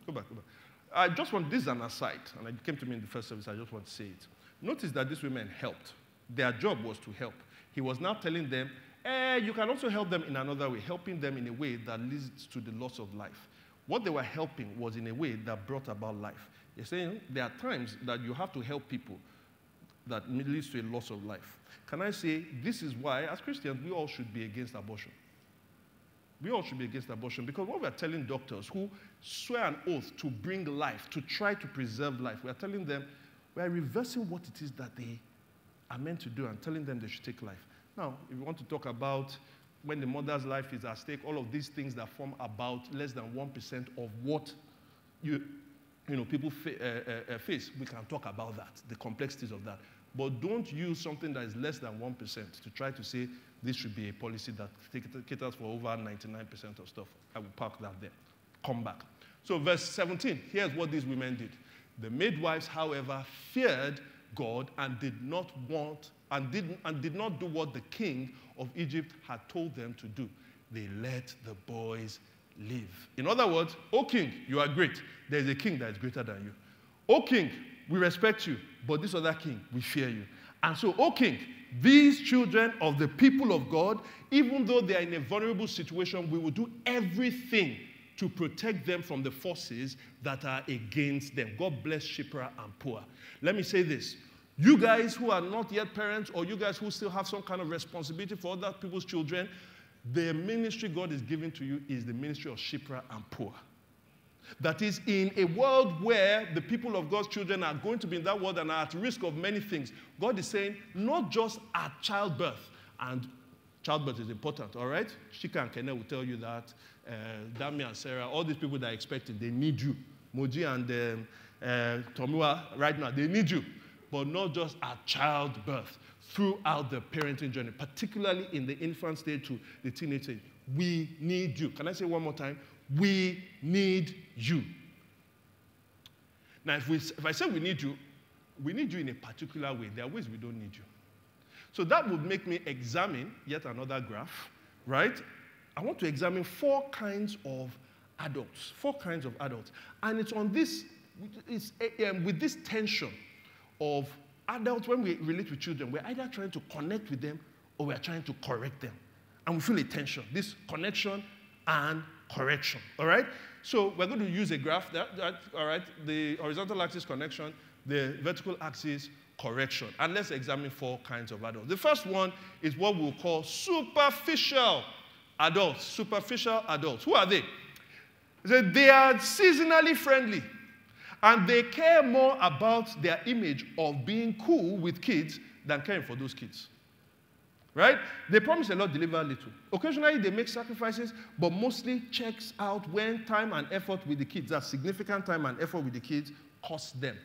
Go back. Go back. I just want this is an aside, and it came to me in the first service. I just want to say it. Notice that these women helped. Their job was to help. He was now telling them, eh, you can also help them in another way, helping them in a way that leads to the loss of life. What they were helping was in a way that brought about life. You're saying there are times that you have to help people that leads to a loss of life. Can I say this is why, as Christians, we all should be against abortion? We all should be against abortion because what we're telling doctors who swear an oath to bring life, to try to preserve life, we're telling them we're reversing what it is that they are meant to do and telling them they should take life. Now, if you want to talk about when the mother's life is at stake, all of these things that form about less than 1% of what you, you know, people fa- uh, uh, uh, face, we can talk about that, the complexities of that. But don't use something that is less than 1% to try to say this should be a policy that caters for over 99% of stuff. I will park that there. Come back. So, verse 17, here's what these women did. The midwives, however, feared God and did not want and did, and did not do what the king of Egypt had told them to do. They let the boys live. In other words, O king, you are great. There is a king that is greater than you. O king, we respect you, but this other king, we fear you. And so, O king, these children of the people of God, even though they are in a vulnerable situation, we will do everything to protect them from the forces that are against them. God bless Shiphrah and Puah. Let me say this you guys who are not yet parents, or you guys who still have some kind of responsibility for other people's children, the ministry God is giving to you is the ministry of Shiphrah and Puah. That is, in a world where the people of God's children are going to be in that world and are at risk of many things, God is saying, not just at childbirth, and childbirth is important, all right? Chika and Kenneth will tell you that. Uh, Dami and Sarah, all these people that are expecting, they need you. Moji and um, uh, Tomua, right now, they need you but not just at childbirth, throughout the parenting journey, particularly in the infant stage to the teenage stage. We need you. Can I say one more time? We need you. Now, if, we, if I say we need you, we need you in a particular way. There are ways we don't need you. So that would make me examine yet another graph, right? I want to examine four kinds of adults, four kinds of adults. And it's on this, it's um, with this tension of adults, when we relate with children, we're either trying to connect with them or we're trying to correct them. And we feel a tension, this connection and correction, all right? So we're going to use a graph, that, that, all right? The horizontal axis connection, the vertical axis correction. And let's examine four kinds of adults. The first one is what we'll call superficial adults. Superficial adults. Who are they? They are seasonally friendly and they care more about their image of being cool with kids than caring for those kids. Right? They promise a lot, deliver a little. Occasionally they make sacrifices, but mostly checks out when time and effort with the kids, that significant time and effort with the kids, costs them.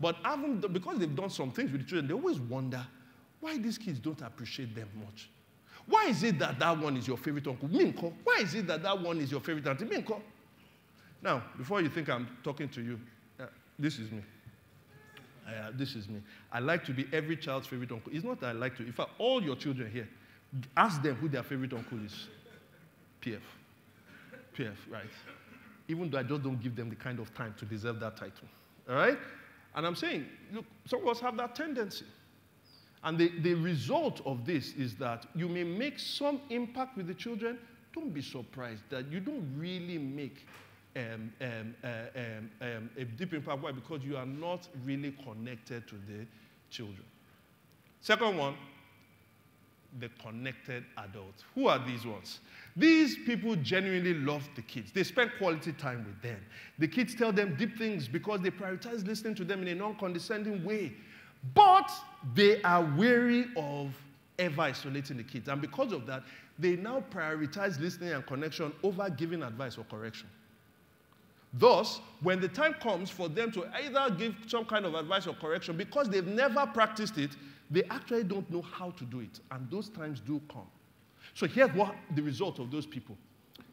But even, because they've done some things with the children, they always wonder why these kids don't appreciate them much. Why is it that that one is your favorite uncle? Minko. Why is it that that one is your favorite auntie? Minko. Now, before you think I'm talking to you, uh, this is me. Uh, this is me. I like to be every child's favorite uncle. It's not that I like to. In fact, all your children here, ask them who their favorite uncle is. PF. PF, right. Even though I just don't give them the kind of time to deserve that title. All right? And I'm saying, look, some of us have that tendency. And the, the result of this is that you may make some impact with the children. Don't be surprised that you don't really make um, um, uh, um, um, a deep impact. Why? Because you are not really connected to the children. Second one, the connected adults. Who are these ones? These people genuinely love the kids. They spend quality time with them. The kids tell them deep things because they prioritize listening to them in a non condescending way. But they are wary of ever isolating the kids. And because of that, they now prioritize listening and connection over giving advice or correction. Thus, when the time comes for them to either give some kind of advice or correction, because they've never practiced it, they actually don't know how to do it. And those times do come. So here's what the result of those people.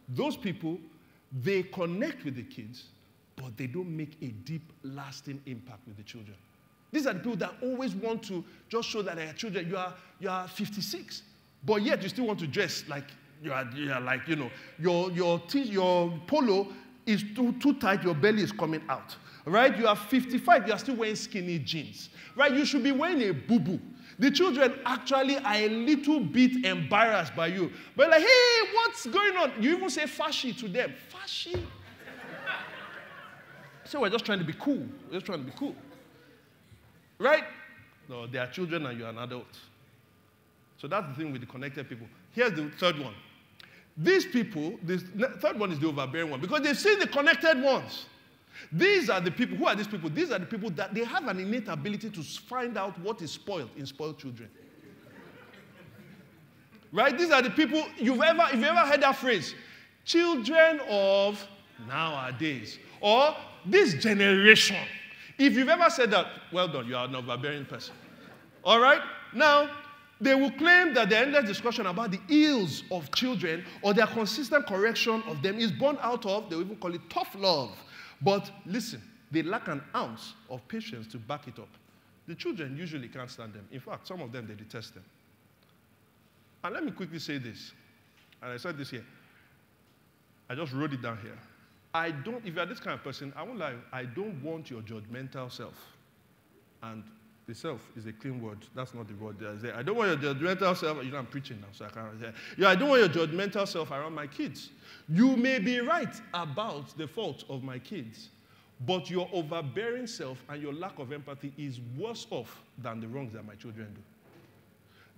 Those people, they connect with the kids, but they don't make a deep, lasting impact with the children. These are the people that always want to just show that they are children. You are, you are 56, but yet you still want to dress like you are, you are like, you know, your, your, t- your polo is too, too tight, your belly is coming out. Right? You are 55, you are still wearing skinny jeans. Right? You should be wearing a boo boo. The children actually are a little bit embarrassed by you. But like, hey, what's going on? You even say fashi to them. Fashi? (laughs) so we're just trying to be cool. We're just trying to be cool. Right? No, they are children and you're an adult. So that's the thing with the connected people. Here's the third one. These people, this third one is the overbearing one because they've seen the connected ones. These are the people, who are these people? These are the people that they have an innate ability to find out what is spoiled in spoiled children. right? These are the people, you've ever, if you've ever heard that phrase, children of nowadays, or this generation. If you've ever said that, well done, you are an overbearing person. All right? Now, they will claim that the endless discussion about the ills of children or their consistent correction of them is born out of, they will even call it tough love. But listen, they lack an ounce of patience to back it up. The children usually can't stand them. In fact, some of them, they detest them. And let me quickly say this. And I said this here. I just wrote it down here. I don't, if you're this kind of person, I won't lie, I don't want your judgmental self. And the self is a clean word. That's not the word there. I don't want your judgmental self. You know, I'm preaching now, so I can't say. Yeah, I don't want your judgmental self around my kids. You may be right about the fault of my kids, but your overbearing self and your lack of empathy is worse off than the wrongs that my children do.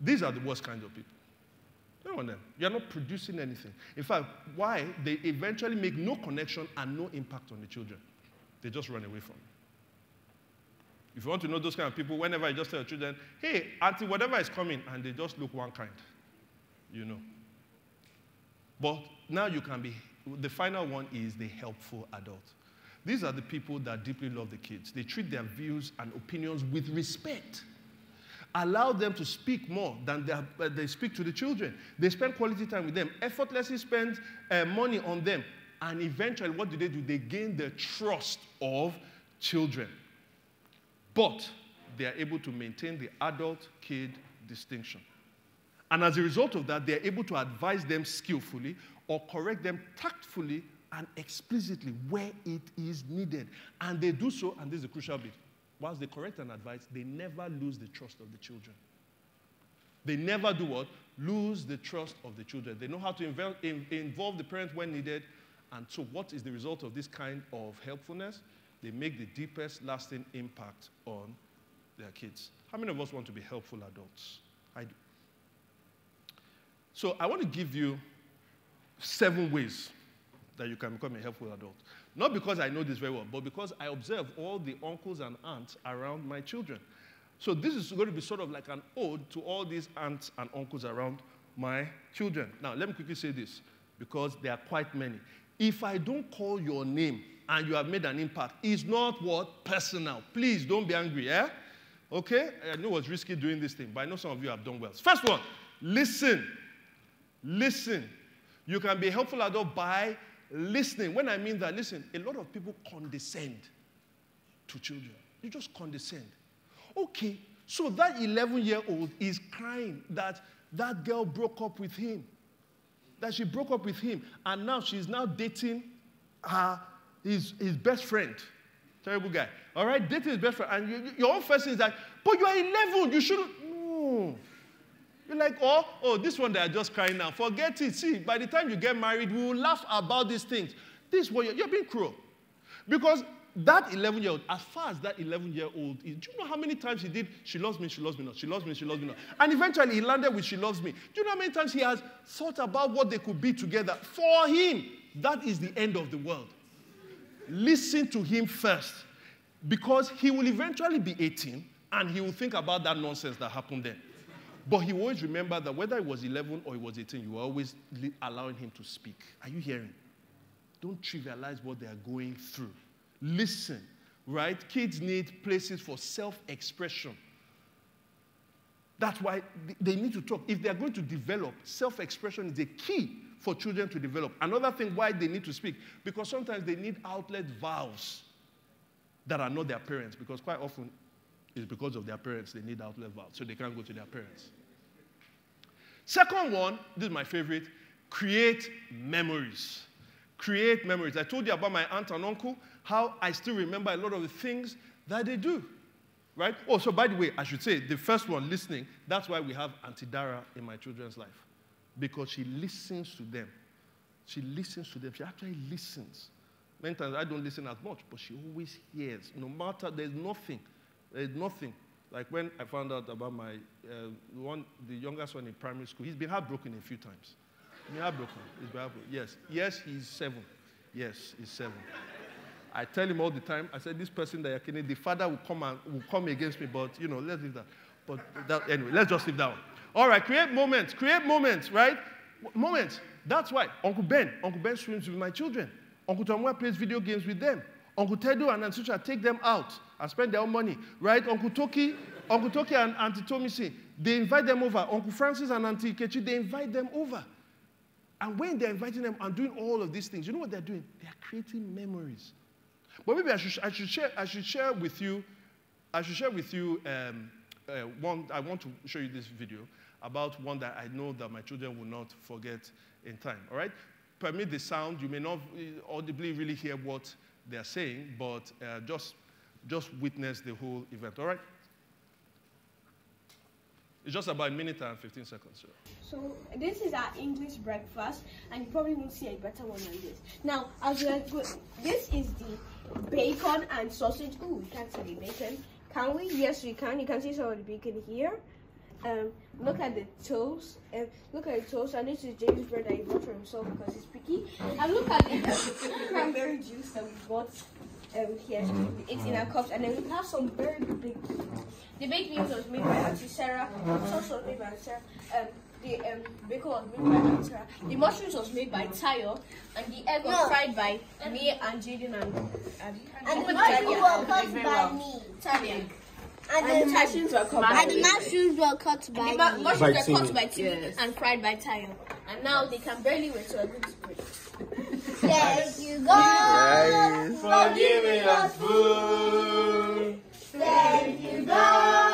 These are the worst kinds of people. Don't want them. You're not producing anything. In fact, why? They eventually make no connection and no impact on the children. They just run away from it. If you want to know those kind of people, whenever I just tell your children, hey, auntie, whatever is coming, and they just look one kind, you know. But now you can be, the final one is the helpful adult. These are the people that deeply love the kids. They treat their views and opinions with respect. Allow them to speak more than they, uh, they speak to the children. They spend quality time with them, effortlessly spend uh, money on them. And eventually, what do they do? They gain the trust of children. But they are able to maintain the adult kid distinction. And as a result of that, they're able to advise them skillfully or correct them tactfully and explicitly where it is needed. And they do so, and this is the crucial bit. Whilst they correct and advise, they never lose the trust of the children. They never do what? Lose the trust of the children. They know how to involve, involve the parent when needed. And so, what is the result of this kind of helpfulness? They make the deepest, lasting impact on their kids. How many of us want to be helpful adults? I do. So, I want to give you seven ways that you can become a helpful adult. Not because I know this very well, but because I observe all the uncles and aunts around my children. So this is going to be sort of like an ode to all these aunts and uncles around my children. Now, let me quickly say this because there are quite many. If I don't call your name and you have made an impact, it's not what? Personal. Please don't be angry, eh? Okay? I know it was risky doing this thing, but I know some of you have done well. First one, listen. Listen. You can be helpful adult by listening. When I mean that, listen, a lot of people condescend to children. You just condescend. Okay, so that 11 year old is crying that that girl broke up with him. That she broke up with him. And now she's now dating her, his, his best friend. Terrible guy. All right, dating his best friend. And you, your own first thing is like, but you are 11. You shouldn't. No. You're like, oh, oh, this one they are just crying now. Forget it. See, by the time you get married, we will laugh about these things. This one, you're, you're being cruel. Because that 11 year old, as far as that 11 year old is, do you know how many times he did, she loves me, she loves me not, she loves me, she loves me not. And eventually he landed with, she loves me. Do you know how many times he has thought about what they could be together? For him, that is the end of the world. Listen to him first. Because he will eventually be 18 and he will think about that nonsense that happened then. But he always remember that whether it was 11 or it was 18, you were always allowing him to speak. Are you hearing? Don't trivialize what they are going through. Listen, right? Kids need places for self expression. That's why they need to talk. If they are going to develop, self expression is a key for children to develop. Another thing why they need to speak, because sometimes they need outlet valves that are not their parents, because quite often it's because of their parents they need outlet valves, so they can't go to their parents. Second one, this is my favorite create memories. Create memories. I told you about my aunt and uncle, how I still remember a lot of the things that they do. Right? Oh, so by the way, I should say the first one, listening, that's why we have Auntie Dara in my children's life. Because she listens to them. She listens to them. She actually listens. Many times I don't listen as much, but she always hears. No matter, there's nothing. There's nothing like when I found out about my uh, one, the youngest one in primary school, he's been heartbroken a few times. He's been heartbroken. He's been heartbroken. Yes, yes, he's seven. Yes, he's seven. I tell him all the time. I said, this person that you're killing, the father will come and will come against me, but you know, let's leave that. But that, anyway, let's just leave that one. All right, create moments. Create moments, right? Moments. That's why Uncle Ben, Uncle Ben swims with my children. Uncle Tomwa plays video games with them. Uncle Tedo and Aunt Sucha take them out and spend their own money, right? Uncle Toki, Uncle Toki and Auntie Tomisi, they invite them over. Uncle Francis and Auntie Kechi, they invite them over. And when they're inviting them and doing all of these things, you know what they're doing? They're creating memories. But maybe I should, I should, share, I should share with you, I should share with you um, uh, one, I want to show you this video about one that I know that my children will not forget in time, all right? Permit the sound. You may not audibly really hear what they're saying, but uh, just, just witness the whole event, all right? It's just about a minute and 15 seconds. Sir. So this is our English breakfast, and you probably won't see a better one than this. Now, as we are good, this is the bacon and sausage. Ooh, see the bacon. Can we? Yes, we can. You can see some of the bacon here. Um, look at the toast. And um, look at the toast. And this is James' bread that he bought for himself because he's picky. And look at the (laughs) cranberry juice that we bought um, here. It's in our cups. And then we have some very big The baked beans was made by Auntie Sarah. The sauce was made by Sarah. Um, the um, bacon was made by Auntie Sarah. The mushrooms was made by Tayo. And the egg was no. fried by me and Jaden and Abby. And, and the mushrooms were cooked by me. Talia. And, and the mushrooms were cut by And the mushrooms were cut by and the mushrooms were cut by Timmy yes. and fried by Tayo. And now they can barely wait to a good spring. Thank you, God, for giving us food. Thank you, God,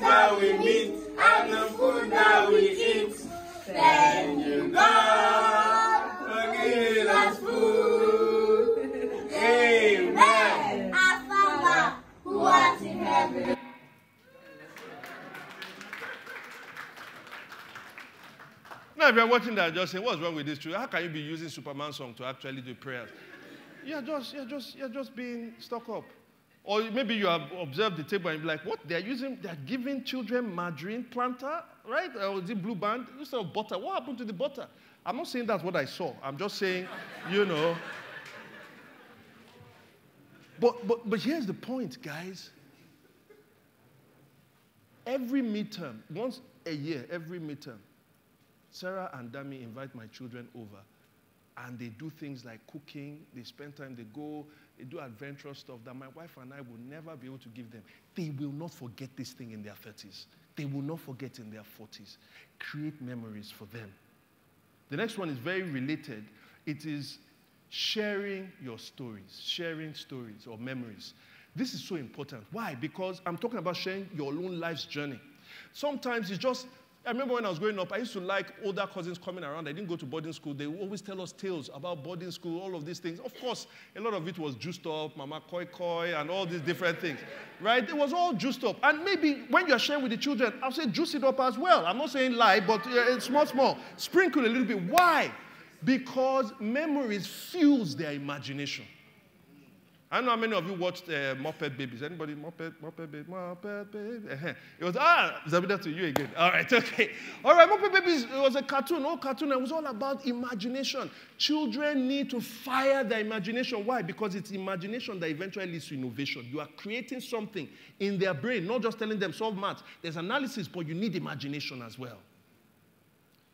that we meet and the food that we eat. Thank you, God, for giving us food. Amen. Our Father, who art in heaven. Now, if you're watching that, just saying, what's wrong with this tree? How can you be using Superman song to actually do prayers? You're just, you're just, you're just being stuck up. Or maybe you have observed the table and you're like, what? They're using, they're giving children margarine Planta, right? Or is it blue band instead of butter? What happened to the butter? I'm not saying that's what I saw. I'm just saying, you know. But, but, but here's the point, guys. Every midterm, once a year, every midterm, Sarah and Dami invite my children over and they do things like cooking, they spend time, they go, they do adventurous stuff that my wife and I will never be able to give them. They will not forget this thing in their 30s. They will not forget in their 40s. Create memories for them. The next one is very related. It is sharing your stories, sharing stories or memories. This is so important. Why? Because I'm talking about sharing your own life's journey. Sometimes it's just I remember when I was growing up, I used to like older cousins coming around. I didn't go to boarding school. They would always tell us tales about boarding school, all of these things. Of course, a lot of it was juiced up, mama koi koi, and all these different things, right? It was all juiced up. And maybe when you're sharing with the children, I'll say juice it up as well. I'm not saying lie, but it's small, small. Sprinkle a little bit. Why? Because memories fuels their imagination. I don't know how many of you watched uh, Muppet Babies. Anybody Muppet, Muppet Baby, Muppet Baby? Uh-huh. It was, ah, Zabida to you again. All right, (laughs) okay. All right, Muppet Babies, it was a cartoon, old cartoon. It was all about imagination. Children need to fire their imagination. Why? Because it's imagination that eventually leads to innovation. You are creating something in their brain, not just telling them solve math. There's analysis, but you need imagination as well.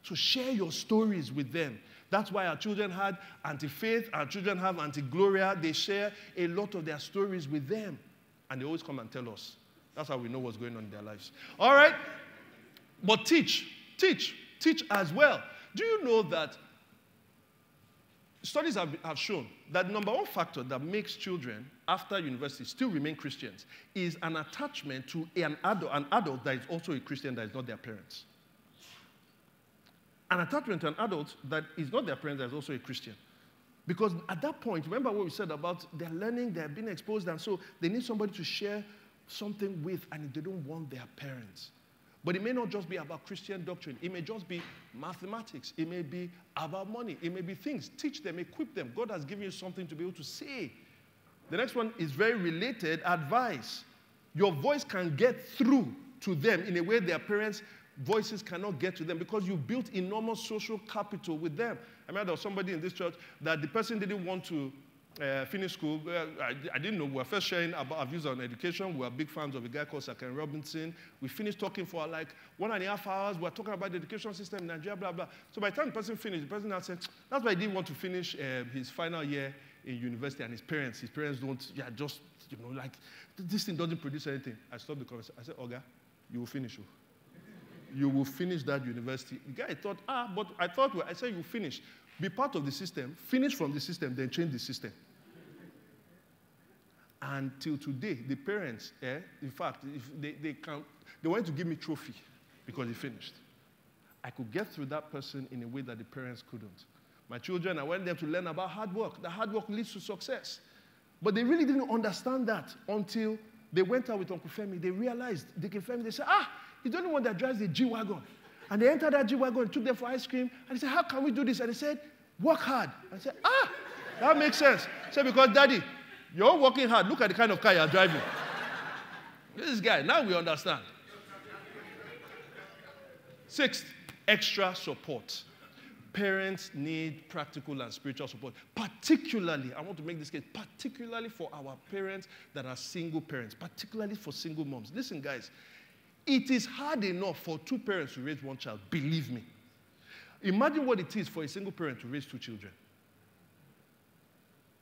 So share your stories with them. That's why our children had Auntie Faith, our children have Auntie Gloria. They share a lot of their stories with them. And they always come and tell us. That's how we know what's going on in their lives. All right? But teach, teach, teach as well. Do you know that studies have, have shown that number one factor that makes children after university still remain Christians is an attachment to an adult, an adult that is also a Christian that is not their parents an attachment to an adult that is not their parent, that is also a Christian. Because at that point, remember what we said about they're learning, they're being exposed, and so they need somebody to share something with, and they don't want their parents. But it may not just be about Christian doctrine. It may just be mathematics. It may be about money. It may be things. Teach them, equip them. God has given you something to be able to say. The next one is very related advice. Your voice can get through to them in a way their parents voices cannot get to them because you built enormous social capital with them. I remember there was somebody in this church that the person didn't want to uh, finish school. I, I, didn't know. We were first sharing about our views on education. We were big fans of a guy called Sir Ken Robinson. We finished talking for like one and a half hours. We were talking about the education system in Nigeria, blah, blah. So by the time the person finished, the person now said, that's why he didn't want to finish uh, his final year in university. And his parents, his parents don't, yeah, just, you know, like, this thing doesn't produce anything. I stopped the conversation. I said, Oga, you will finish. You you will finish that university. The guy thought, ah, but I thought, well, I said you finish. Be part of the system, finish from the system, then change the system. Until today, the parents, eh, in fact, if they, they, can, they wanted to give me trophy because he finished. I could get through that person in a way that the parents couldn't. My children, I went there to learn about hard work. The hard work leads to success. But they really didn't understand that until they went out with Uncle Femi. They realized, they Femi, they said, ah, He's the only one that drives the G Wagon. And they entered that G Wagon, and took them for ice cream, and he said, How can we do this? And he said, Work hard. I said, Ah, that makes sense. I said, Because, Daddy, you're working hard. Look at the kind of car you're driving. this guy, now we understand. Sixth, extra support. Parents need practical and spiritual support. Particularly, I want to make this case, particularly for our parents that are single parents, particularly for single moms. Listen, guys, it is hard enough for two parents to raise one child, believe me. Imagine what it is for a single parent to raise two children.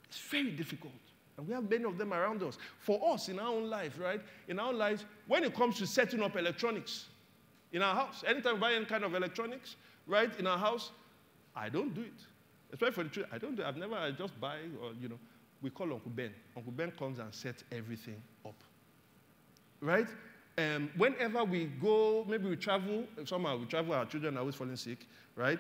It's very difficult. And we have many of them around us. For us in our own life, right? In our lives, when it comes to setting up electronics in our house, anytime we buy any kind of electronics, right, in our house, I don't do it. Especially for the children. I don't do it. I've never, I just buy, or, you know, we call Uncle Ben. Uncle Ben comes and sets everything up. Right? Um, whenever we go, maybe we travel, somehow we travel, our children are always falling sick, right?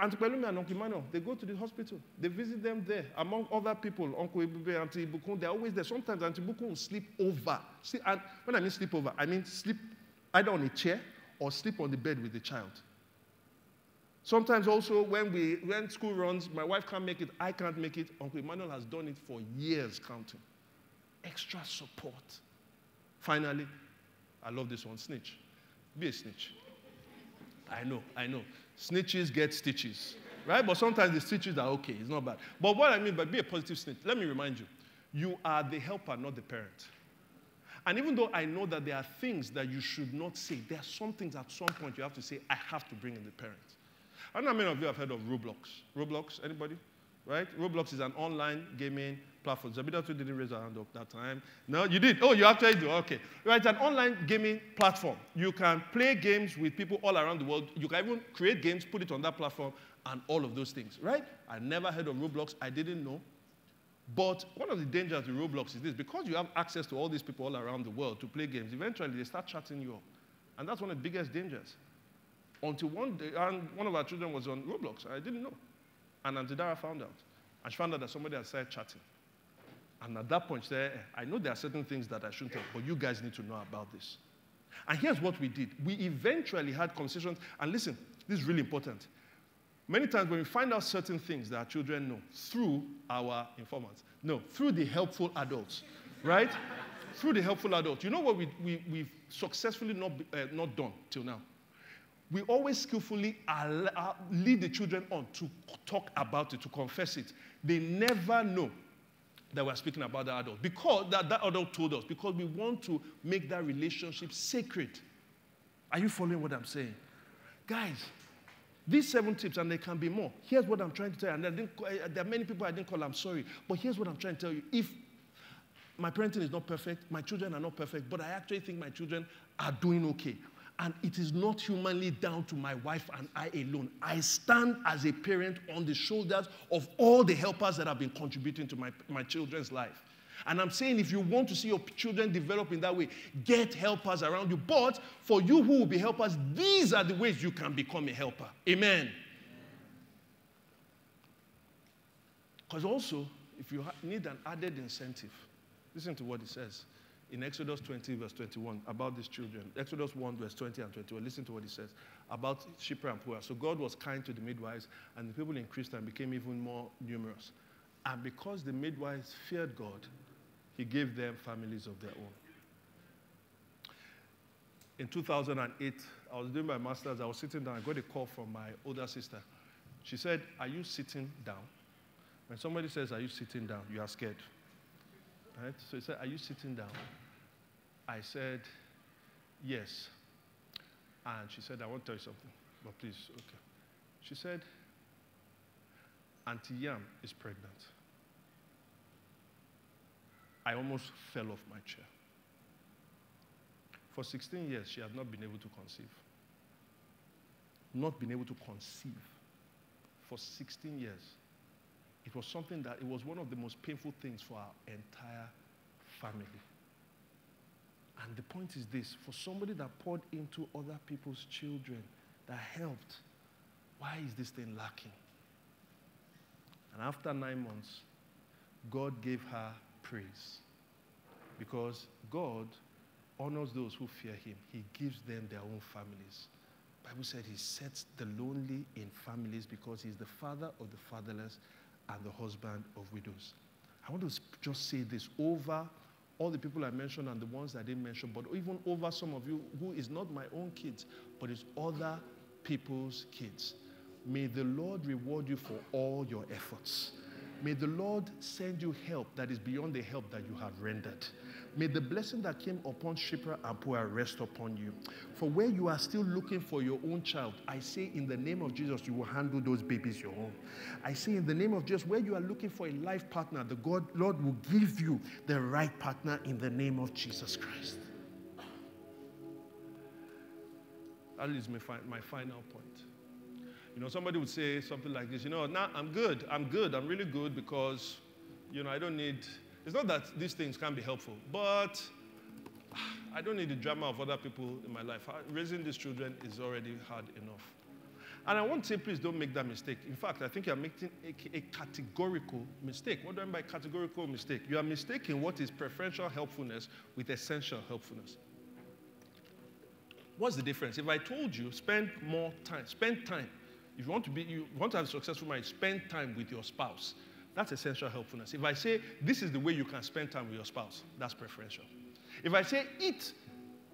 Pelumi and Uncle Emmanuel, they go to the hospital. They visit them there, among other people. Uncle Ibube, Auntie Ibukun, they're always there. Sometimes Auntie Ibukun will sleep over. See, and when I mean sleep over, I mean sleep either on a chair or sleep on the bed with the child. Sometimes also when we when school runs, my wife can't make it, I can't make it. Uncle Emmanuel has done it for years counting. Extra support. Finally, I love this one, snitch. Be a snitch. I know, I know. Snitches get stitches, right? But sometimes the stitches are okay, it's not bad. But what I mean by be a positive snitch, let me remind you you are the helper, not the parent. And even though I know that there are things that you should not say, there are some things at some point you have to say, I have to bring in the parent. I know how many of you have heard of Roblox. Roblox, anybody? Right? Roblox is an online gaming platform. Zabida too didn't raise her hand up that time. No, you did. Oh, you actually do. Okay. Right, an online gaming platform. You can play games with people all around the world. You can even create games, put it on that platform, and all of those things. Right? I never heard of Roblox. I didn't know. But one of the dangers with Roblox is this because you have access to all these people all around the world to play games, eventually they start chatting you up. And that's one of the biggest dangers. Until one day, and one of our children was on Roblox. I didn't know. And Auntie Dara found out. And she found out that somebody had started chatting. And at that point, said, eh, I know there are certain things that I shouldn't tell, but you guys need to know about this. And here's what we did. We eventually had conversations. And listen, this is really important. Many times when we find out certain things that our children know through our informants, no, through the helpful adults, right? through the helpful adults. You know what we, we, we've successfully not, uh, not done till now? We always skillfully allow, lead the children on to talk about it, to confess it. They never know that we're speaking about the adult because that, that adult told us, because we want to make that relationship sacred. Are you following what I'm saying? Guys, these seven tips, and there can be more. Here's what I'm trying to tell you. And there are many people I didn't call, I'm sorry. But here's what I'm trying to tell you. If my parenting is not perfect, my children are not perfect, but I actually think my children are doing okay. And it is not humanly down to my wife and I alone. I stand as a parent on the shoulders of all the helpers that have been contributing to my, my children's life. And I'm saying if you want to see your children develop in that way, get helpers around you. But for you who will be helpers, these are the ways you can become a helper. Amen. Because also, if you need an added incentive, listen to what it says in Exodus 20, verse 21, about these children. Exodus 1, verse 20 and 21. Listen to what he says about Shiphrah and Puah. So God was kind to the midwives, and the people increased and became even more numerous. And because the midwives feared God, he gave them families of their own. In 2008, I was doing my master's. I was sitting down. I got a call from my older sister. She said, Are you sitting down? When somebody says, Are you sitting down? You are scared. Right? So he said, Are you sitting down? I said, Yes. And she said, I want to tell you something. But please, okay. She said, Auntie Yam is pregnant. I almost fell off my chair. For 16 years, she had not been able to conceive. Not been able to conceive. For 16 years. It was something that, it was one of the most painful things for our entire family. And the point is this for somebody that poured into other people's children, that helped, why is this thing lacking? And after nine months, God gave her praise. Because God honors those who fear him. He gives them their own families. Bible said he sets the lonely in families because he's the father of the fatherless and the husband of widows. I want to just say this over all the people I mentioned and the ones I didn't mention, but even over some of you who is not my own kids, but is other people's kids. May the Lord reward you for all your efforts. May the Lord send you help that is beyond the help that you have rendered. May the blessing that came upon Shiphrah and rest upon you. For where you are still looking for your own child, I say in the name of Jesus, you will handle those babies your own. I say in the name of Jesus, where you are looking for a life partner, the God, Lord will give you the right partner in the name of Jesus Christ. That is my, my final point. You know, somebody would say something like this, you know, now nah, I'm good, I'm good, I'm really good because, you know, I don't need, it's not that these things can't be helpful, but I don't need the drama of other people in my life. Raising these children is already hard enough. And I want to say, please don't make that mistake. In fact, I think you're making a, a, categorical mistake. What do I mean by categorical mistake? You are mistaking what is preferential helpfulness with essential helpfulness. What's the difference? If I told you, spend more time, spend time. If you want to be, you want to have a successful marriage, spend time with your spouse. That's essential helpfulness. If I say this is the way you can spend time with your spouse, that's preferential. If I say eat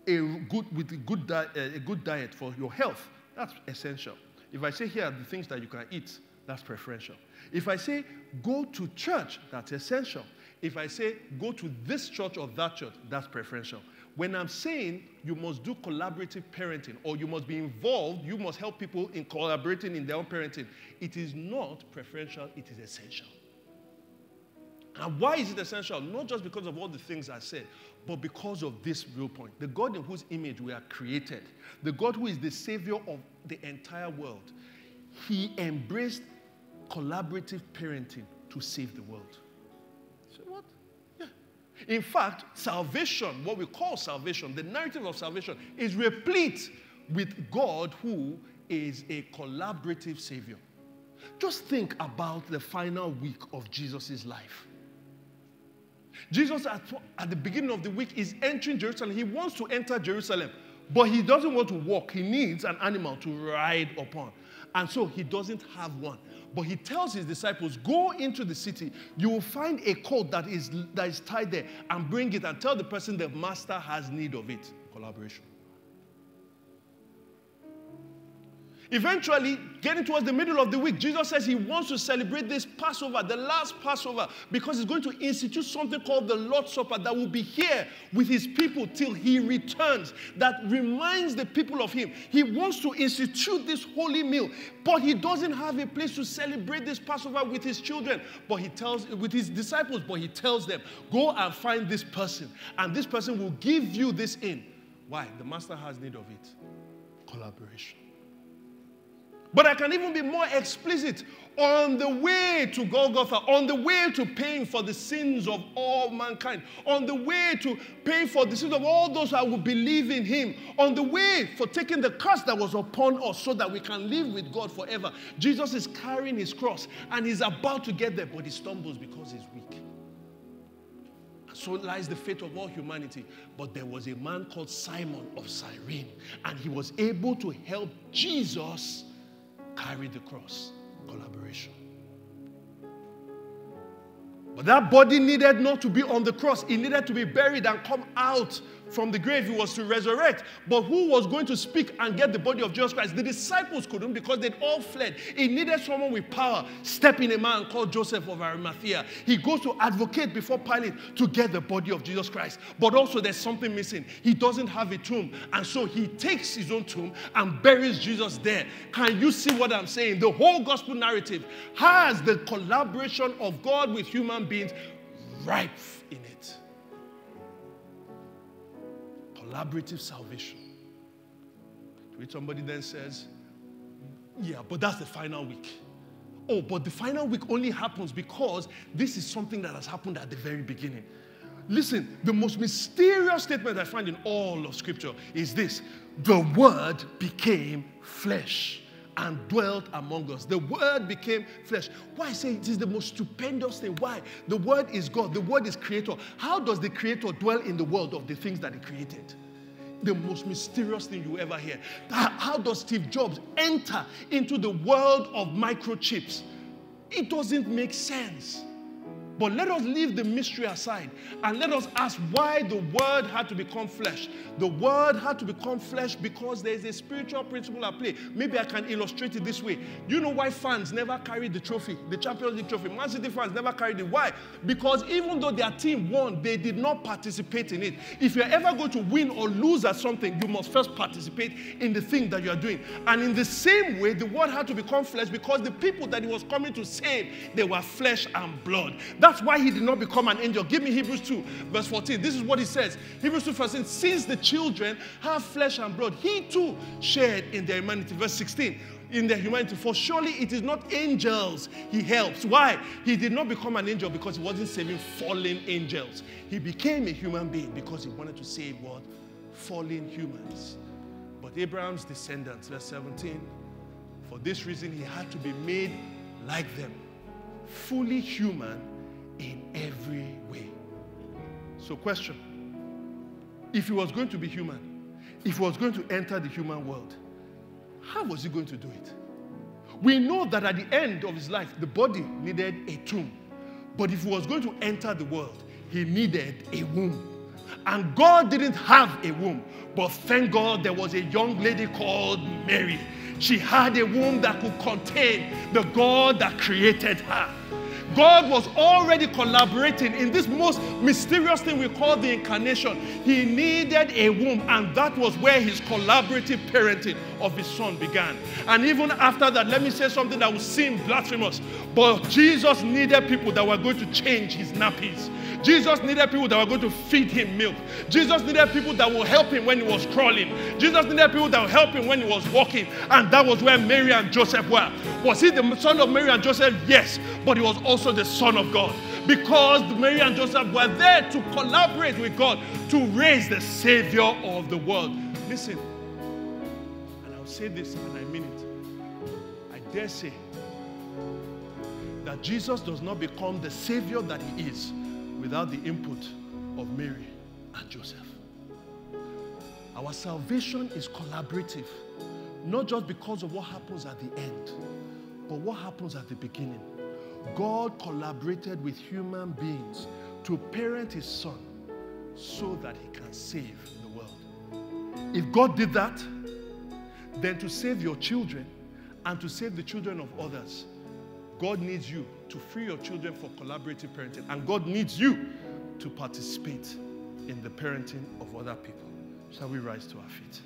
a good with a good, di- eh, a good diet for your health, that's essential. If I say here are the things that you can eat, that's preferential. If I say go to church, that's essential. If I say go to this church or that church, that's preferential. When I'm saying you must do collaborative parenting or you must be involved, you must help people in collaborating in their own parenting, it is not preferential, it is essential. And why is it essential? Not just because of all the things I said, but because of this real point. The God in whose image we are created, the God who is the Savior of the entire world, He embraced collaborative parenting to save the world. So, what? Yeah. In fact, salvation, what we call salvation, the narrative of salvation, is replete with God who is a collaborative Savior. Just think about the final week of Jesus' life. Jesus, at, at the beginning of the week, is entering Jerusalem. He wants to enter Jerusalem, but he doesn't want to walk. He needs an animal to ride upon. And so he doesn't have one. But he tells his disciples, Go into the city. You will find a coat that is, that is tied there and bring it and tell the person the master has need of it. Collaboration. Eventually, getting towards the middle of the week, Jesus says he wants to celebrate this Passover, the last Passover, because he's going to institute something called the Lord's Supper that will be here with his people till he returns, that reminds the people of him. He wants to institute this holy meal, but he doesn't have a place to celebrate this Passover with his children, but he tells, with his disciples, but he tells them, go and find this person, and this person will give you this in. Why? The master has need of it. Collaboration. But I can even be more explicit. On the way to Golgotha, on the way to paying for the sins of all mankind, on the way to paying for the sins of all those who will believe in Him, on the way for taking the curse that was upon us so that we can live with God forever. Jesus is carrying His cross and He's about to get there, but He stumbles because He's weak. So lies the fate of all humanity. But there was a man called Simon of Cyrene, and he was able to help Jesus carry the cross. Collaboration. But that body needed not to be on the cross, it needed to be buried and come out from the grave. He was to resurrect. But who was going to speak and get the body of Jesus Christ? The disciples couldn't because they'd all fled. It needed someone with power. Step in a man called Joseph of Arimathea. He goes to advocate before Pilate to get the body of Jesus Christ. But also, there's something missing. He doesn't have a tomb. And so he takes his own tomb and buries Jesus there. Can you see what I'm saying? The whole gospel narrative has the collaboration of God with human beings rife in it collaborative salvation. To which somebody then says, Yeah, but that's the final week. Oh, but the final week only happens because this is something that has happened at the very beginning. Listen, the most mysterious statement I find in all of Scripture is this the Word became flesh and dwelt among us. The Word became flesh. Why I say it is the most stupendous thing? Why? The Word is God, the Word is Creator. How does the Creator dwell in the world of the things that He created? The most mysterious thing you ever hear. How does Steve Jobs enter into the world of microchips? It doesn't make sense. But let us leave the mystery aside and let us ask why the Word had to become flesh. The Word had to become flesh because there is a spiritual principle at play. Maybe I can illustrate it this way. You know why fans never carry the trophy, the Champions League trophy? Man City fans never carried it. Why? Because even though their team won, they did not participate in it. If you're ever going to win or lose at something, you must first participate in the thing that you are doing. And in the same way, the Word had to become flesh because the people that He was coming to save, they were flesh and blood That's why he did not become an angel. Give me Hebrews 2, verse 14. This is what he says. Hebrews 2, verse 14. Since the children have flesh and blood, he too shared in their humanity. Verse 16 in their humanity. For surely it is not angels he helps. Why? He did not become an angel because he wasn't saving fallen angels. He became a human being because he wanted to save what? Fallen humans. But Abraham's descendants, verse 17, for this reason he had to be made like them, fully human in every way. So, question if he was going to be human, if he was going to enter the human world, how was he going to do it? We know that at the end of his life, the body needed a tomb. But if he was going to enter the world, he needed a womb. And God didn't have a womb. But thank God there was a young lady called Mary. She had a womb that could contain the God that created her. God was already collaborating in this most mysterious thing we call the incarnation. He needed a womb, and that was where his collaborative parenting of his son began. And even after that, let me say something that will seem blasphemous, but Jesus needed people that were going to change his nappies. Jesus needed people that were going to feed him milk. Jesus needed people that will help him when he was crawling. Jesus needed people that will help him when he was walking. And that was where Mary and Joseph were. Was he the son of Mary and Joseph? Yes. But he was also the son of God. Because Mary and Joseph were there to collaborate with God to raise the Savior of the world. Listen, and I'll say this and I mean it. I dare say that Jesus does not become the Savior that he is without the input of Mary and Joseph. Our salvation is collaborative, not just because of what happens at the end, but what happens at the beginning. God collaborated with human beings to parent his son so that he can save the world. If God did that, then to save your children and to save the children of others, God needs you to free your children for collaborative parenting, and God needs you to participate in the parenting of other people. Shall we rise to our feet?